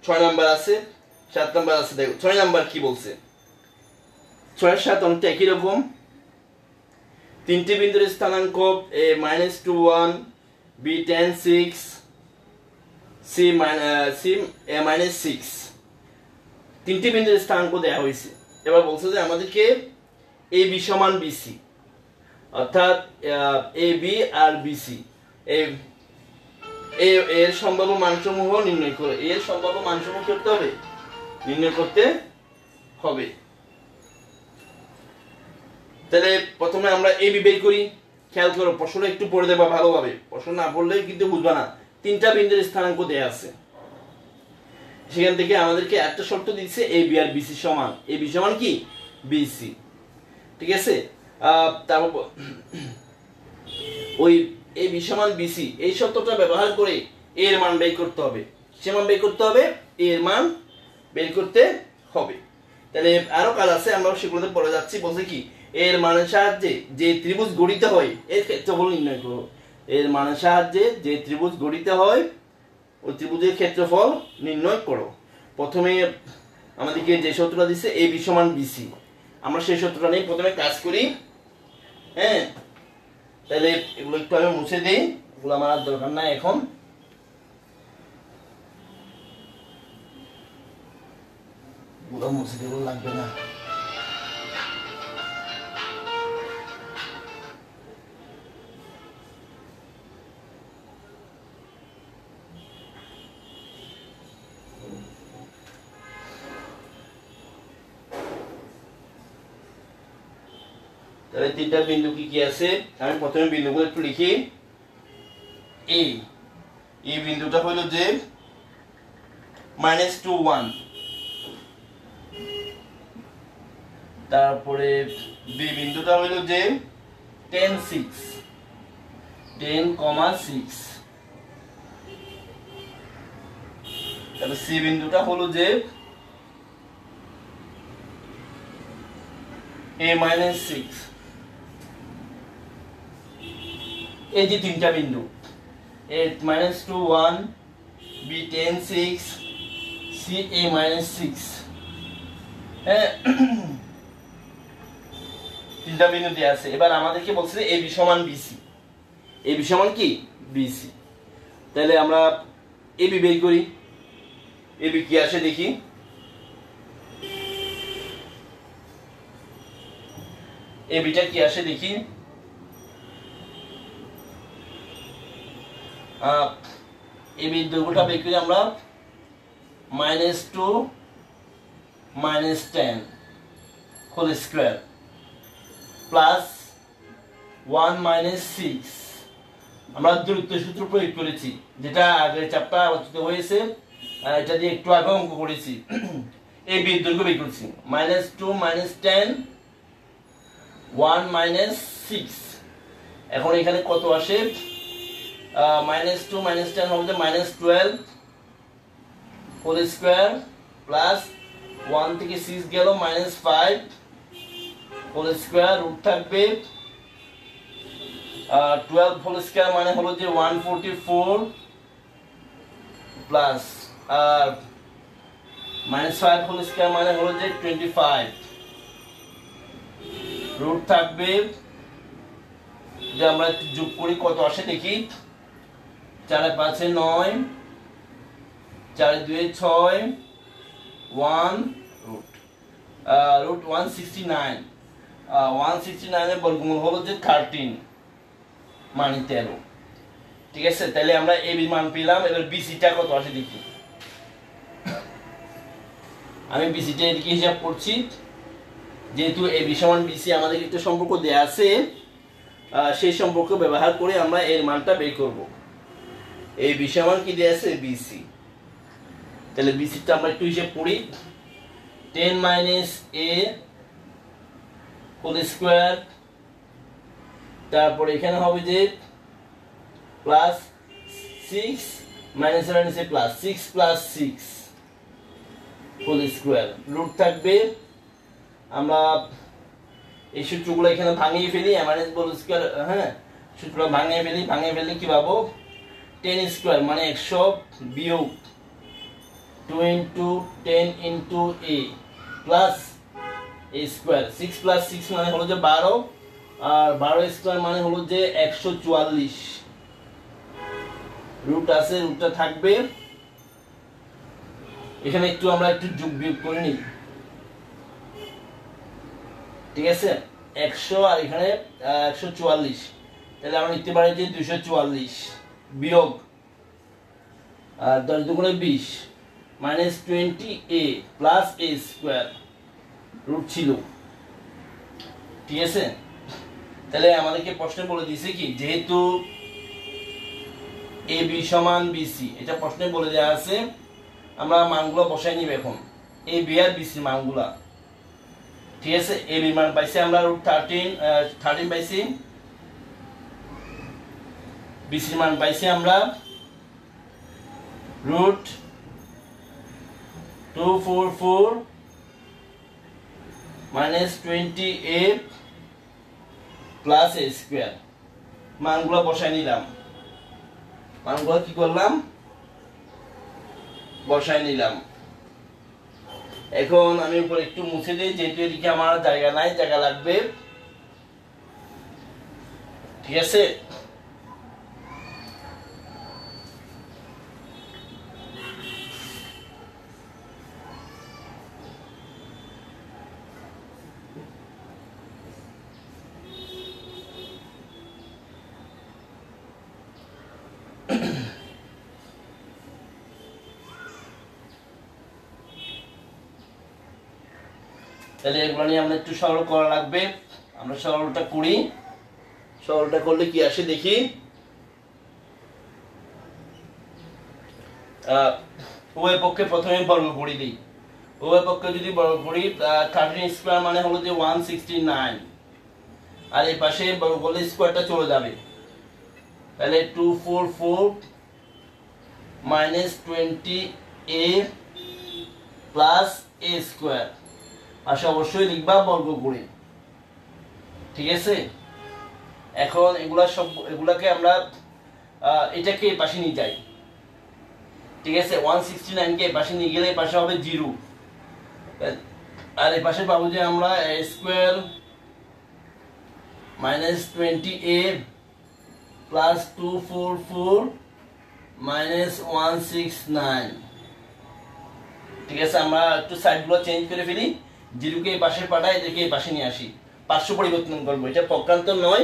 Speaker 1: ছয় নাম্বার আছে, সাত নাম্বার আছে, দেখো, ছয় নাম্বার কি বলছে? ছয়ের সাত অনেকটা একই রকম। তিনটি বিন্দুর স্থানাঙ্ক, A minus two one B ten six C C A minus six তিনটি বিন্দুর স্থানাঙ্ক দেওয়া হয়েছে। এবার বলছে যে আমাদেরকে এ বি সমান বিসি অর্থাৎ এ বি আর বি বিসি এর সম্ভাব্য মানসমূহ নির্ণয় করে এর সম্ভাব্য মানসমূহ করতে হবে? নির্ণয় করতে হবে। তাহলে প্রথমে আমরা এ বি বের করি। খেয়াল করো প্রশ্নটা একটু পড়ে দেবা ভালোভাবে। প্রশ্ন না পড়লে কিন্তু বুঝবা না। তিনটা বিন্দুর স্থানাঙ্ক দেয়া আছে। সেখান থেকে আমাদেরকে একটা শর্ত দিচ্ছে এ বি আর বিসি সমান। এ বি সমান কি? বিসি ঠিক আছে? তারপর ওই এ বি সমান বিসি, এই শর্তটা ব্যবহার করে এর মান বের করতে হবে। সে মান বের করতে হবে, এর মান বের করতে হবে। তাহলে আরও কাজ আছে, আমরা সেগুলোতে পড়ে যাচ্ছি। বলছে কি, এর মানের সাহায্যে যে ত্রিভুজ গঠিত হয়, এর ক্ষেত্রফল নির্ণয় করো। এর মানের সাহায্যে যে ত্রিভুজ গঠিত হয়, ওই ত্রিভুজের ক্ষেত্রফল নির্ণয় করো। প্রথমে আমাদেরকে যে সূত্রটা দিচ্ছে এ বি সমান বিসি। আমরা সেই সূত্রটা নিয়ে প্রথমে কাজ করি। হ্যাঁ? তাহলে এগুলো একটু আমি মুছে দিই, এগুলো আমার আর দরকার নাই এখন। এগুলো মুছে দেবো লাগবে না। তাহলে তিনটা বিন্দু কি কি আছে? আমি প্রথমে বিন্দুগুলো একটু লিখি। এই এই বিন্দুটা হলো যে মাইনাস টু ওয়ান তারপরে বি বিন্দুটা হলো যে ten six ten comma six তারপরে সি বিন্দুটা হলো যে এ মাইনাস সিক্স এই যে তিনটা বিন্দু A minus two one B ten six C A minus six হ্যাঁ? তিনটা বিন্দু দিয়ে আছে। এবার আমাদেরকে বলছে এ বি সমান বিসি বি সমান কি? বিসি তাহলে আমরা এ বি বের করি। এ বি কি আসে দেখি। এ বিটা কি আসে দেখি। এ বি দৈর্ঘ্যটা বের করি আমরা। Minus two minus ten whole square plus one minus six. আমরা দূরত্ব সূত্র প্রয়োগ করেছি যেটা আগের চ্যাপ্টার আলোচিত হয়েছে আহ, এটা দিয়ে একটু আগে অঙ্ক করেছি। [CLEARS THROAT] এই বি বের করেছি। Minus two minus ten one minus six. এখন এখানে কত আসে? মাইনাস টু মাইনাস টেন হবে minus twelve whole square plus one থেকে সিক্স গেল minus five whole square root থাকবে টুয়েলভ হোল স্কোয়ার মানে হলো যে ওয়ান ফোরটি ফোর প্লাস আর মাইনাস ফাইভ হোল স্কোয়ার মানে হলো যে টোয়েন্টি ফাইভ রুট থাকবে যে আমরা যোগ করি, কত আসে দেখি? চারে পাঁচে নয়, চারে দুয়ে ছয় one root root one sixty nine one sixty নাইনের বর্গমূল হলো যে থার্টিন মানে তেরো। ঠিক আছে? তাহলে আমরা এ বি মান পেলাম, এবার বিসিটা কত আসে দেখি। আমি বিসিটা এদিকে হিসাব করছি। যেহেতু এ বি সমান বিসি আমাদের একটা সম্পর্ক দেয়া আছে সেই সম্পর্ক ব্যবহার করে আমরা এর মানটা বের করব। এই বি সমান কি দেয়া আছে? বিসি তাহলে বিসিটা আমরা একটু হিসাব করি। Ten minus A whole square তারপর এখানে হবে যে প্লাস সিক্স মাইনাস নিচে plus six plus six whole square root থাকবে, আমরা এই সূত্রগুলো এখানে ভাঙিয়ে ফেলি এমআরএস হোল স্কোয়ার হ্যাঁ? সূত্রগুলো ভাঙিয়ে ফেলি ভাঙিয়ে ফেলি কি পাবো? টেন স্কোয়ার মানে একশো বিয়োগ two into ten into A plus A square six plus six মানে হলো যে বারো, আর বারো স্কোয়ার মানে হলো যে একশো চুয়াল্লিশ। রুট আছে রুটটা থাকবে। এখানে একটু আমরা একটু যোগ বিয়োগ করে নিই। ঠিক আছে? একশো আর এখানে একশো চুয়াল্লিশ। তাহলে আমরা নিতে পারি যে দুশো চুয়াল্লিশ। বিয়োগ আর দশ দুগুণে বিশ minus twenty A plus A square root ছিল। ঠিক আছে? তাহলে আমাদেরকে প্রশ্ন বলে দিয়েছে কি, যেহেতু এ বি সমান বিসি এটা প্রশ্নে বলে দেওয়া আছে, আমরা মানগুলো বসাই নিব এখন। এ বি আর বিসি মানগুলা। ঠিক আছে? এ বি মান পাইছি আমরা রুট থার্টিন থার্টিন পাইছি। বিসি মান পাইছি আমরা root two four four minus twenty eight plus A square মানগুলো বসাই নিলাম। মানগুলো কি করলাম? বসাই নিলাম। এখন আমি উপরে একটু মুছে দিই, যেহেতু এদিকে আমার জায়গা নাই, জায়গা লাগবে। ঠিক আছে তাহলে এগুলো নিয়ে আমরা একটু সরল করা লাগবে। আমরা সরলটা করি। সরলটা করলে কি আসে দেখি? উভয় পক্ষে প্রথমে বর্গ করি দিই। উভয় পক্ষে যদি বর্গ করি থার্টিন স্কোয়ার মানে হলো যে ওয়ান সিক্সটি নাইন আর এই পাশে বর্গ করলে স্কোয়ারটা চলে যাবে। তাহলে two four four minus twenty A plus A square পাশে অবশ্যই লিখবা, বর্গ করে ঠিক আছে? এখন এগুলা সব, এগুলাকে আমরা এটাকে পাশে নিয়ে যাই। ঠিক আছে? ওয়ান সিক্সটি নাইনকে পাশে নিয়ে গেলে পাশে হবে জিরো। আর এই পাশে পাবো যে আমরা square minus twenty A plus two four four minus one six nine ঠিক আছে? আমরা একটু সাইডগুলো চেঞ্জ করে ফেলি। জিরোকে এই পাশে পাঠাই এদেরকে এই পাশে নিয়ে আসি। পার্শ্ব পরিবর্তন করব। এটা পক্ষান্তর নয়।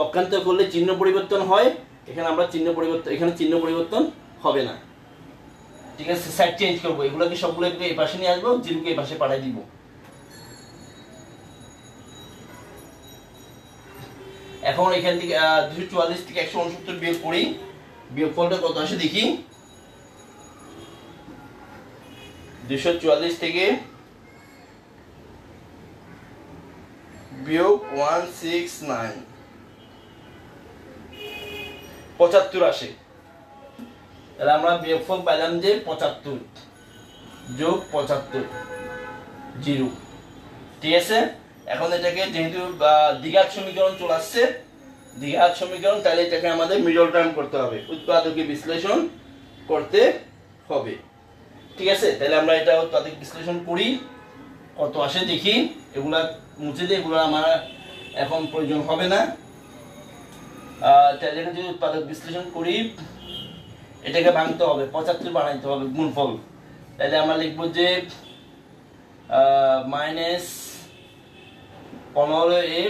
Speaker 1: পক্ষান্তর করলে চিহ্ন পরিবর্তন হয়। এখানে আমরা চিহ্ন পরিবর্তন এখানে চিহ্ন পরিবর্তন হবে না। ঠিক আছে সাইড চেঞ্জ করব। এগুলোকে সবগুলো এই পাশে নিয়ে আসব জিরোকে এই পাশে পাঠাই দিব। এখন এখান থেকে দুশো চুয়াল্লিশ থেকে একশো উনসত্তর বিয়োগ করি। বিয়োগ ফলটা কত আসে দেখি। দুশো চুয়াল্লিশ থেকে বিয়োগ ওয়ান সিক্স নাইন। পঁচাত্তর আসে। তাহলে আমরা বিয়োগফল পাইলাম যে পঁচাত্তর। যোগ পঁচাত্তর, জিরো। ঠিক আছে? এখন এটাকে যেহেতু দ্বিঘাত সমীকরণ চলে আসছে, দ্বিঘাত সমীকরণ, তাহলে এটাকে আমাদের মিডল টার্ম করতে হবে। উৎপাদকে বিশ্লেষণ করতে হবে। ঠিক আছে? তাহলে আমরা এটা উৎপাদক বিশ্লেষণ করি। কত আসে দেখি? এগুলা মুছে দিয়ে এগুলো আমার এখন প্রয়োজন হবে না। তাহলে যদি উৎপাদক বিশ্লেষণ করি, এটাকে ভাঙতে হবে, পঁচাত্তর বানাইতে হবে গুণফল। তাহলে আমরা লিখব যে মাইনাস পনেরো A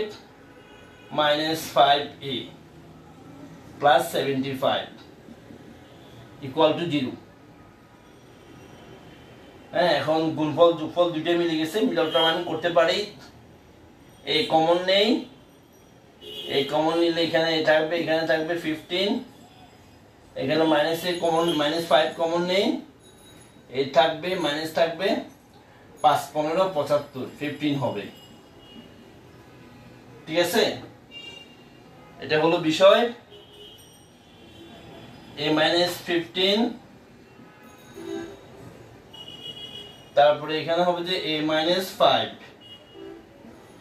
Speaker 1: minus five A plus seventy five equal to zero হ্যাঁ এখন গুণফল, যোগফল দুইটা মিলে গেছে মিডল আমি করতে পারি। এই কমন নেই। এই কমন নিলে এখানে থাকবে এখানে থাকবে ফিফটিন এখানে মাইনাসে কমন মাইনাস ফাইভ কমন নেই। এই থাকবে মাইনাস থাকবে পাঁচ পনেরো পঁচাত্তর ফিফটিন হবে। ঠিক আছে? এটা হলো বিষয়। এ মাইনাস ফিফটিন তারপরে এখানে হবে যে এ মাইনাস ফাইভ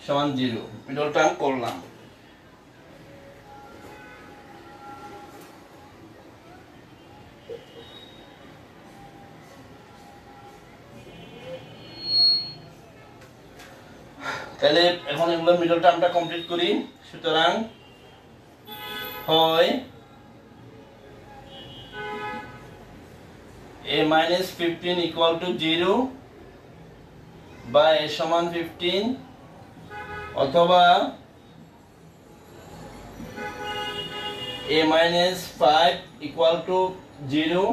Speaker 1: সমান জিরো। মিডল টার্ম করলাম। তাহলে এখন এগুলো মিডল টার্মটা কমপ্লিট করি। সুতরাং হয় A minus fifteen equal to zero বা এ সমান ফিফটিন অথবা A minus five equal to zero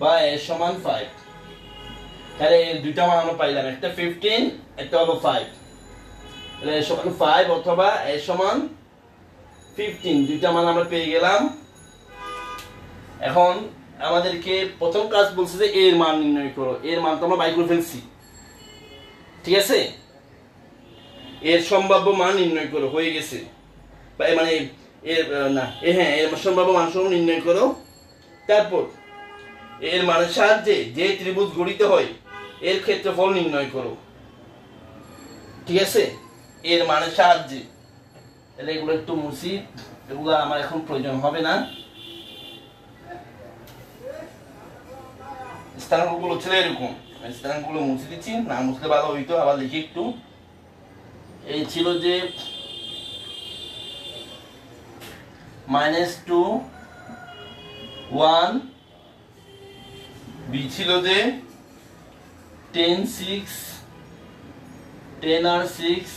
Speaker 1: বা এ সমান ফাইভ তাহলে দুইটা মান আমরা পাইলাম, একটা ফিফটিন একটা হলো ফাইভ তাহলে এ সমান ফাইভ অথবা এ সমান ফিফটিন দুইটা মান আমরা পেয়ে গেলাম। এখন আমাদেরকে প্রথম কাজ বলছে যে এর মান নির্ণয় করো এর মান তো আমরা বাই করে ফেলছি। ঠিক আছে? এর সম্ভাব্য মান নির্ণয় করো, হয়ে গেছে। মানে এর না, এ হ্যাঁ এর সম্ভাব্য মান সমূহ নির্ণয় করো। তারপর, এর মানের সাহায্যে যে ত্রিভুজ গঠিত হয়, এর ক্ষেত্রফল নির্ণয় করো। ঠিক আছে? এর মানের সাহায্যে। তাহলে এগুলো একটু মুছি, এগুলো আমার এখন প্রয়োজন হবে না। স্থানাঙ্কগুলো ছিল এরকম। আমি স্থানাঙ্কগুলো মুছে দিচ্ছি, না মুছলে ভালো হইতো, আবার লিখি একটু। এই ছিল যে মাইনাস টু ওয়ান বি ছিল যে টেন সিক্স টেন আর সিক্স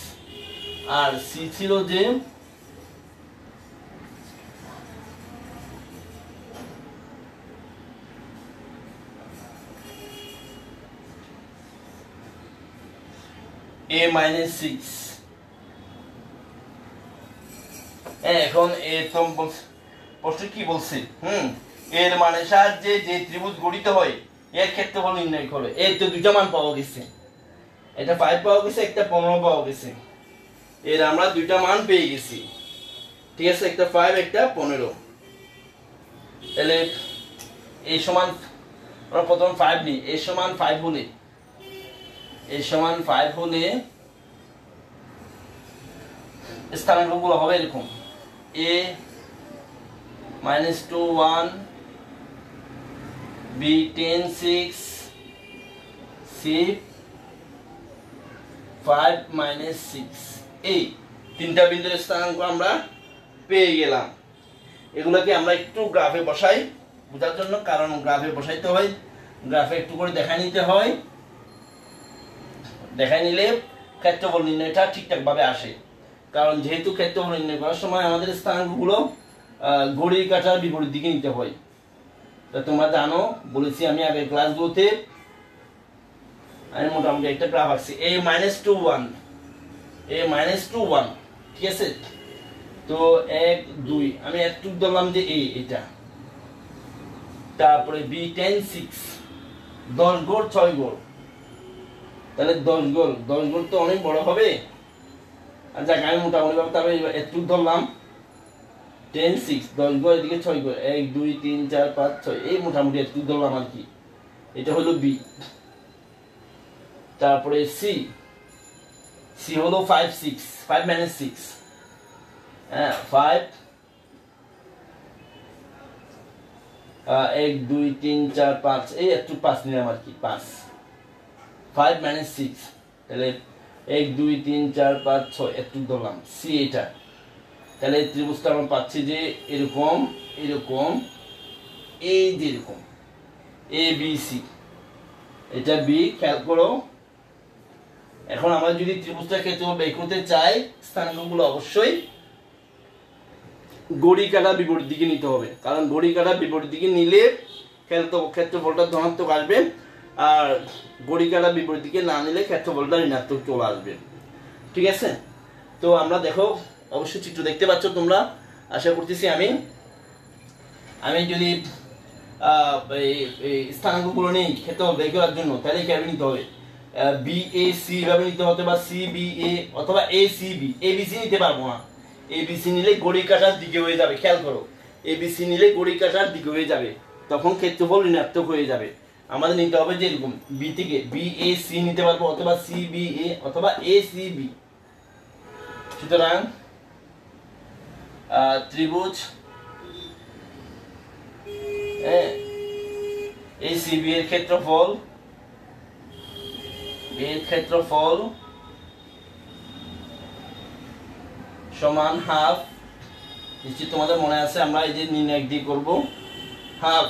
Speaker 1: আর সি ছিল যে A minus 6 হ্যাঁ, এখন বলছি হুম, এর মানে সাহায্যে যে ত্রিভুজ হয়, এর ক্ষেত্রফল নির্ণয় তো দুটো মান পাওয়া গেছে। এটা ফাইভ পাওয়া গেছে, একটা পনেরো পাওয়া গেছে। এর আমরা দুইটা মান পেয়ে গেছি। ঠিক আছে, একটা ফাইভ একটা পনেরো। তাহলে এই সমান, আমরা প্রথম ফাইভ নিই। এই সমান ফাইভ হলে এই সমান ফাইভ হলে স্থানাঙ্কগুলো হবে এরকম। A minus two one B ten six C five minus six এই তিনটা বিন্দুর স্থানাঙ্ক আমরা পেয়ে গেলাম। এগুলোকে আমরা একটু গ্রাফে বসাই। বোঝার জন্য কারণ গ্রাফে বসাইতে হয়। গ্রাফে একটু করে দেখা নিতে হয়। দেখা নিলে ক্ষেত্রফল নির্ণয়টা ঠিকঠাক ভাবে আসে। কারণ যেহেতু ক্ষেত্রফল নির্ণয় করার সময় আমাদের স্থানগুলো ঘড়ির কাটার বিপরীত দিকে নিতে হয়। তা তোমরা জানো, বলেছি আমি আগের ক্লাসগুলোতে, আমি মোটামুটি একটা গ্রাফ আঁকছি। A minus two one A minus two one ঠিক আছে? তো এক, দুই, আমি একটু ধরলাম যে এ এটা। তারপরে বি টেন সিক্স দশ গোল, ছয় গোল। তাহলে দশ গোল দশ গোল তো অনেক বড় হবে। যাক, আমি মোটামুটি ভাবে তাহলে একটু ধরলাম। টেন সিক্স দশ গোল এদিকে ছয় গোল এক, দুই, তিন, চার, পাঁচ, ছয়, এই মোটামুটি একটু ধরলাম আর কি। এটা হলো বি তারপরে সি সি হলো five six five minus six হ্যাঁ ফাইভ এক, দুই, তিন, চার, পাঁচ, এই একটু পাঁচ নিলাম আর কি, পাঁচ। ফাইভ মাইনাস সিক্স তাহলে এক, দুই, তিন, চার, পাঁচ, ছয় একটু ধরলাম সি, এটা। তাহলে ত্রিভুজটা আমরা পাচ্ছি যে এরকম এরকম, এই যে এরকম এ বি সি এটা বি খেয়াল করো। এখন আমরা যদি ত্রিভুজটা ক্ষেত্রে বের করতে চাই, স্থানাঙ্কগুলো অবশ্যই গড়ি কাটা বিপরীত দিকে নিতে হবে। কারণ গড়ি কাটা বিপরীত দিকে নিলে ক্ষেত্র ক্ষেত্রফলটা ধনাত্মক আসবে। আর গড়ি কাটা বিপরীত দিকে না নিলে ক্ষেত্রফলটা ঋণাত্মক চলে আসবে। ঠিক আছে? তো আমরা দেখো, অবশ্যই চিত্র দেখতে পাচ্ছ তোমরা। আশা করতেছি আমি আমি যদি স্থানাঙ্কগুলো নেই, ক্ষেত্রফল বের করার জন্য, তাহলে কীভাবে নিতে হবে। বি এ সি ভাবে নিতে হতে বা সি বি এ অথবা A C B A B C নিতে পারব না। এ বি সি নিলে গড়ি কাটার দিকে হয়ে যাবে, খেয়াল করো। এ বি সি নিলে গড়ি কাটার দিকে হয়ে যাবে, তখন ক্ষেত্রফল ঋণাত্মক হয়ে যাবে। আমাদের নিতে হবে যে এরকম বি থেকে বি এ সি নিতে পারব, অথবা সি বি এ অথবা এ সি বি সুতরাং ত্রিভুজ হ্যাঁ এই সিবি এর ক্ষেত্রফল এর ক্ষেত্রফল সমান হাফ, নিশ্চিত তোমাদের মনে আছে, আমরা এই যে নির্ণয় দিয়ে করব, হাফ।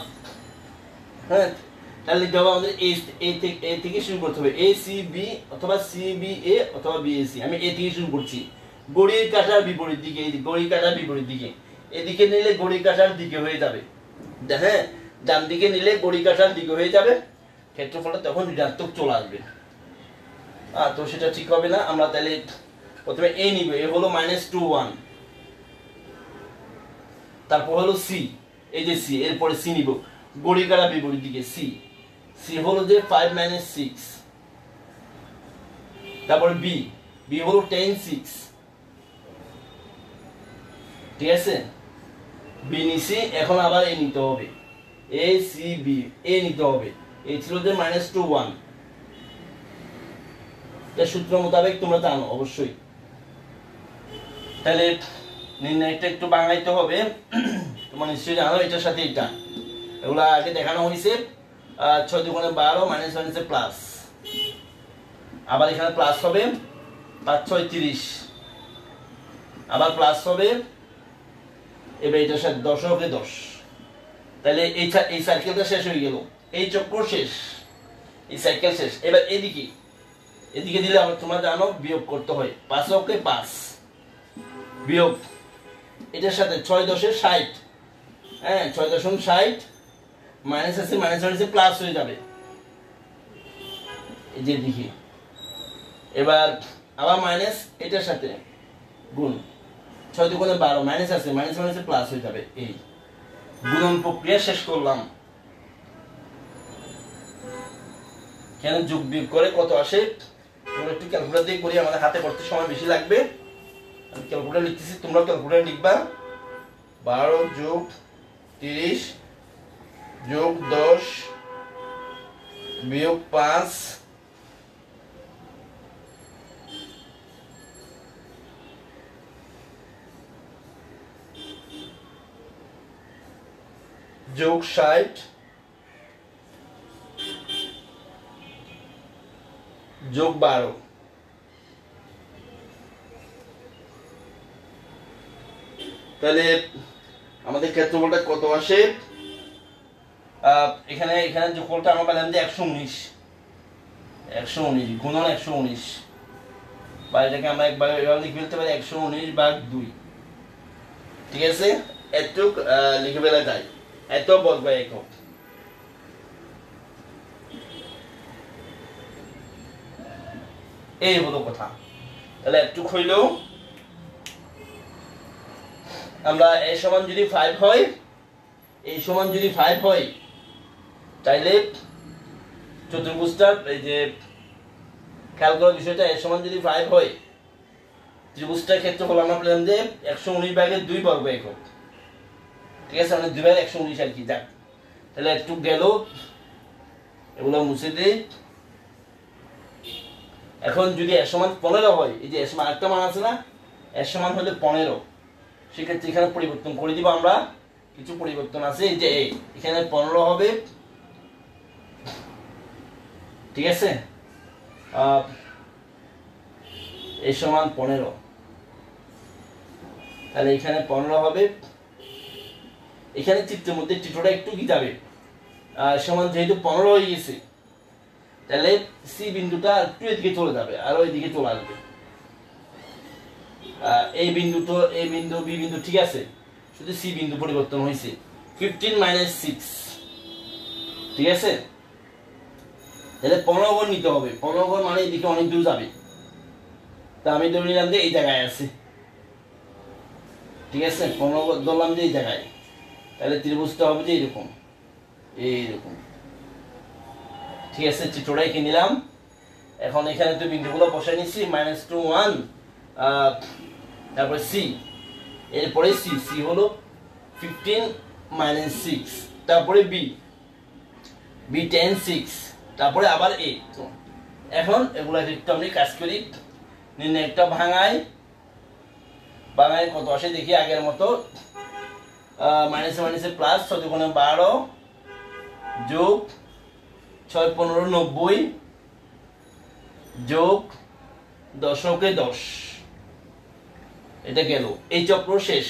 Speaker 1: হ্যাঁ? তাহলে হবে আমাদের এ এ থেকে শুরু করতে হবে। এ সি বি অথবা সি বি এ অথবা বি এ সি আমি এ থেকে শুরু করছি। গড়ির কাটার বিপরীত দিকে গড়ির কাটার বিপরীত দিকে। এদিকে নিলে গড়ি কাটার দিকে হয়ে যাবে। হ্যাঁ? ডান দিকে নিলে গড়ি কাটার দিকে হয়ে যাবে। ক্ষেত্রফলটা তখন ঋণাত্মক চলে আসবে। আহ, তো সেটা ঠিক হবে না। আমরা তাহলে প্রথমে এ নিব। এ হলো মাইনাস টু ওয়ান তারপর হলো সি এই যে সি এরপরে সি নিব। গড়ি কাটা বিপরীত দিকে সি সি হলো যে ফাইভ মাইনাস সিক্স তারপরে বি বি হলো টেন সিক্স ঠিক আছে? বি নিছি, এখন আবার এ নিতে হবে। এ সি বি এ নিতে হবে। এই ছিল যে মাইনাস টু ওয়ান এটা সূত্র মোতাবেক তোমরা জানো, অবশ্যই। তাহলে নির্ণয়টা একটু বাঙাইতে হবে। তোমার নিশ্চয়ই জানো, এটার সাথে এটা। এগুলো আগে দেখানো হয়েছে ছয় দুগুণে বারো মাইনাস মাইনাসে প্লাস আবার এখানে প্লাস হবে পাঁচ ছয় তিরিশ। আবার প্লাস হবে, এবার এটার সাথে দশকে দশ। তাহলে এই এই সাইকেলটা শেষ হয়ে গেল। এই চক্কর শেষ। এই সাইকেল শেষ। এবার এদিকে। এদিকে দিলে আবার তোমরা জানো বিয়োগ করতে হয়। পাঁচ অঙ্কে পাঁচ। বিয়োগ। এটার সাথে ছয় দশের ষাট। হ্যাঁ ছয় দশম ষাট। মাইনাস আছে মাইনাস মাইনাসে প্লাস হয়ে যাবে। এই যে দিকে এবার আবার মাইনাস এটার সাথে গুণ। ছয় দুগুণে বারো মাইনাস আছে মাইনাস মাইনাসে প্লাস হয়ে যাবে। এই গুণন প্রক্রিয়া শেষ করলাম। কেন যোগ বিয়োগ করে কত আসে? তোমরা একটু ক্যালকুলেটর দিয়ে করি, আমাদের হাতে করতে সময় বেশি লাগবে। আমি ক্যালকুলেটর লিখতেছি তোমরা ক্যালকুলেটর লিখবা। বারো যোগ তিরিশ যোগ দশ বিয়োগ পাঁচ যোগ ষাট যোগ বারো। তাহলে আমাদের ক্ষেত্রফলটা কত আসে? এখানে এখানে যোগফলটা আমরা পেলাম যে একশো উনিশ। একশো উনিশ গুণন একশো উনিশ। বা এটাকে আমরা একবার এভাবে লিখে ফেলতে পারি একশো উনিশ ভাগ দুই। ঠিক আছে? এটুক আহ, লিখে ফেলা যায়। এত বর্গ একক। এই হলো কথা। তাহলে একটু হইলেও আমরা এই সমান যদি ফাইভ হয় এই সমান যদি ফাইভ হয় তাইলে চতুর্ভুজটার এই যে খেয়াল করার বিষয়টা এর সমান যদি ফাইভ হয় ত্রিভুজটার ক্ষেত্রফল আমরা পেলাম যে একশো উনিশ ভাগের দুই বর্গ একক। ঠিক আছে? মানে দুই ভাগের একশো উনিশ আর কি, যাক। তাহলে একটু গেল, এগুলো মুছে দিই। এখন যদি এর সমান পনেরো হয়, এই যে এর সমান আরেকটা মান আছে না এর সমান হলে পনেরো। সেক্ষেত্রে এখানে পরিবর্তন করে দিব আমরা। কিছু পরিবর্তন আছে, এই যে এখানে পনেরো হবে। ঠিক আছে? এই সমান পনেরো। তাহলে এখানে পনেরো হবে। এখানে চিত্রের মধ্যে চিত্রটা একটু কি যাবে? সমান যেহেতু পনেরো হয়ে গেছে, তাহলে সি বিন্দুটা একটু এদিকে চলে যাবে আর ওইদিকে চলে আসবে। এই বিন্দু তো এই বিন্দু বি বিন্দু ঠিক আছে। শুধু সি বিন্দু পরিবর্তন হয়েছে। ফিফটিন মাইনাস সিক্স ঠিক আছে? তাহলে পনেরো ঘর নিতে হবে। পনেরো ঘর মানে এদিকে অনেক দূর যাবে। তা আমি ধরে নিলাম যে এই জায়গায় আছে। ঠিক আছে? পনেরো ঘর ধরলাম যে এই জায়গায়। তাহলে ত্রিভুজটা হবে যে এইরকম এইরকম। ঠিক আছে? চিত্রটা এঁকে নিলাম। এখন এখানে তো বিন্দুগুলো বসাই নিচ্ছি। মাইনাস টু ওয়ান তারপরে সি এরপরে সি সি হলো ফিফটিন মাইনাস সিক্স তারপরে বি বি টেন সিক্স তারপরে আবার এ এখন এগুলো একটু আমি কাজ করি, নির্ণয়টা ভাঙাই। ভাঙাই কত আসে দেখি আগের মতো মাইনাসে মাইনাসে প্লাস ছয় কোনো বারো, যোগ ছয় পনেরো নব্বই, যোগ দশকে দশ। এটা গেল। এই চক্র শেষ।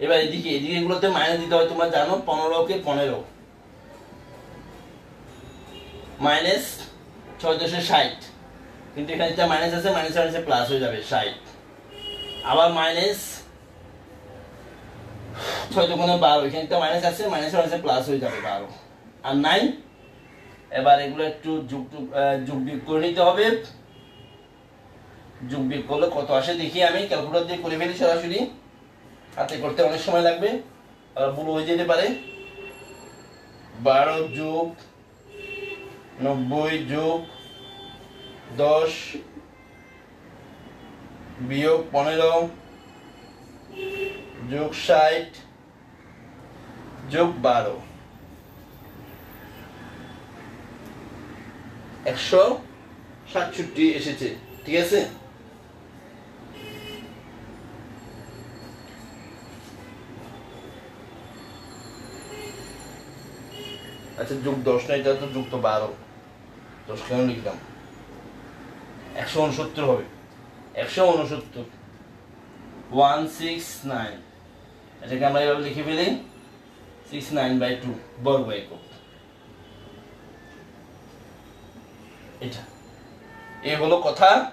Speaker 1: এবার এদিকে এদিকে এগুলোতে মাইনাস দিতে হয়, তোমরা জানো, পনেরোকে পনেরো। মাইনাস ছয় দশে ষাট। কিন্তু এখানে যা মাইনাস আছে, মাইনাস মাইনাসে প্লাস হয়ে যাবে ষাট। আবার মাইনাস ছয় দোকানে বারো। এখানে একটা মাইনাস আছে, মাইনাস মাইনাসে প্লাস হয়ে যাবে বারো। আর নাইন এবার এগুলো একটু যোগ যোগ বিয়োগ করে নিতে হবে। যোগ বিয়োগ করলে কত আসে দেখি আমি ক্যালকুলেটর দিয়ে করে ফেলি সরাসরি। হাতে করতে অনেক সময় লাগবে। আর ভুল হয়ে যেতে পারে। বারো যোগ নব্বই যোগ দশ বিয়োগ পনেরো যোগ ষাট যোগ বারো। একশো সাতষট্টি এসেছে, ঠিক আছে? আচ্ছা যোগ দশ না, এটা তো যুক্ত বারো। দশ কেন লিখলাম একশো উনসত্তর হবে। একশো উনসত্তর। One six nine. এটাকে আমরা এভাবে লিখে ফেলি। সিক্স নাইন বাই টু, বর্গ একক। এটা। এই হলো কথা।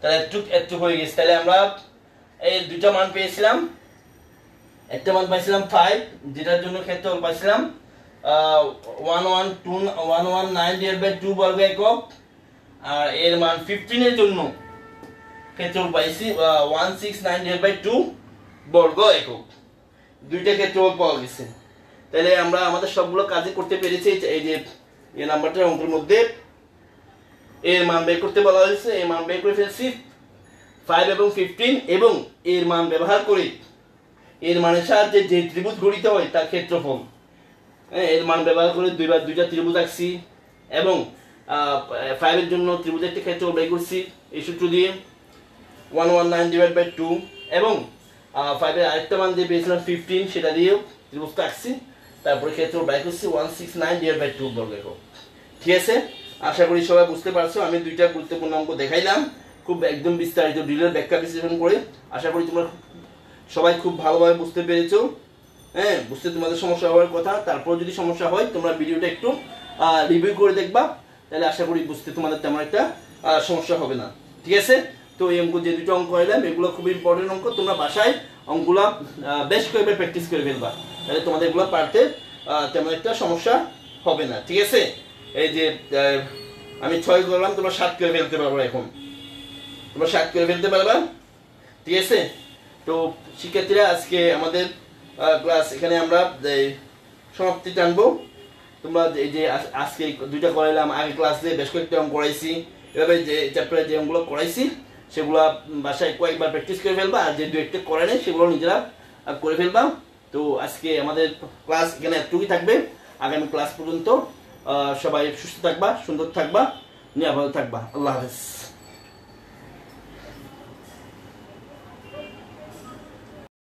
Speaker 1: তাহলে একটু একটু হয়ে গেছে। তাহলে আমরা এই দুটা মান পেয়েছিলাম। একটা মান পাইছিলাম ফাইভ যেটার জন্য ক্ষেত্রফল পাইছিলাম one one two one one nine by two বর্গ আর এর মান ফিফটিনের জন্য। One six nine by two বর্গ দুইটা পাওয়া গেছে। তাহলে আমরা আমাদের সবগুলো কাজই করতে পেরেছি, এই যে এই নাম্বারটার অঙ্কের মধ্যে। এর মান বের করতে বলা হয়েছে, এর মান বের করে ফেলছি ফাইভ এবং ফিফটিন এবং এর মান ব্যবহার করে, এর মানের সাহায্যে যে ত্রিভুজ গঠিত হয় তার ক্ষেত্রফল। এর মান ব্যবহার করে দুইবার দুইটা ত্রিভুজ আঁকছি এবং ফাইভের জন্য ত্রিভুজের একটি ক্ষেত্র বের করছি এই সূত্র দিয়ে। One one nine divide by two এবং ফাইভের আরেকটা মান দিয়ে পেয়েছিলাম ফিফটিন সেটা দিয়েও ত্রিভুজটা আঁকছি। তারপরে ক্ষেত্র বের করছি one six nine divide by two বর্গ একক ঠিক আছে? আশা করি সবাই বুঝতে পারছ, আমি দুইটা গুরুত্বপূর্ণ অঙ্ক দেখাইলাম। খুব একদম বিস্তারিত ডিটেল ব্যাখ্যা বিশ্লেষণ করে। আশা করি তোমরা সবাই খুব ভালোভাবে বুঝতে পেরেছ। হ্যাঁ বুঝতে তোমাদের সমস্যা হওয়ার কথা। তারপর যদি সমস্যা হয়, তোমরা ভিডিওটা একটু রিভিউ করে দেখবা। তাহলে আশা করি বুঝতে তোমাদের তেমন একটা সমস্যা হবে না। ঠিক আছে? তো এই অঙ্ক, যে দুটো অঙ্ক এলাম, এগুলো খুব ইম্পর্টেন্ট অঙ্ক। তোমরা বাসায় অঙ্কগুলো বেশ কয়েকবার প্র্যাকটিস করে ফেলবা। তাহলে তোমাদের এগুলো পারতে তেমন একটা সমস্যা হবে না। ঠিক আছে? এই যে আমি ছয় করলাম, তোমরা সাত করে ফেলতে পারব এখন। তোমরা সাত করে ফেলতে পারবা? ঠিক আছে? তো শিক্ষার্থীরা, আজকে আমাদের ক্লাস এখানে আমরা যে সমাপ্তি টানবো। তোমরা এই যে আজকে দুইটা করাইলাম আগে ক্লাসে বেশ কয়েকটা অঙ্ক করাইছি। এভাবে যে চ্যাপ্টারে যে অঙ্কগুলো করাইছি, সেগুলো বাসায় কয়েকবার প্র্যাকটিস করে ফেলবা, আর যে দু একটা করে নেই, সেগুলো নিজেরা করে ফেলবা। তো আজকে আমাদের ক্লাস এখানে এতটুকুই থাকবে। আগামী ক্লাস পর্যন্ত সবাই সুস্থ থাকবা, সুন্দর থাকবা, নিরাপদ থাকবা। আল্লাহ হাফেজ।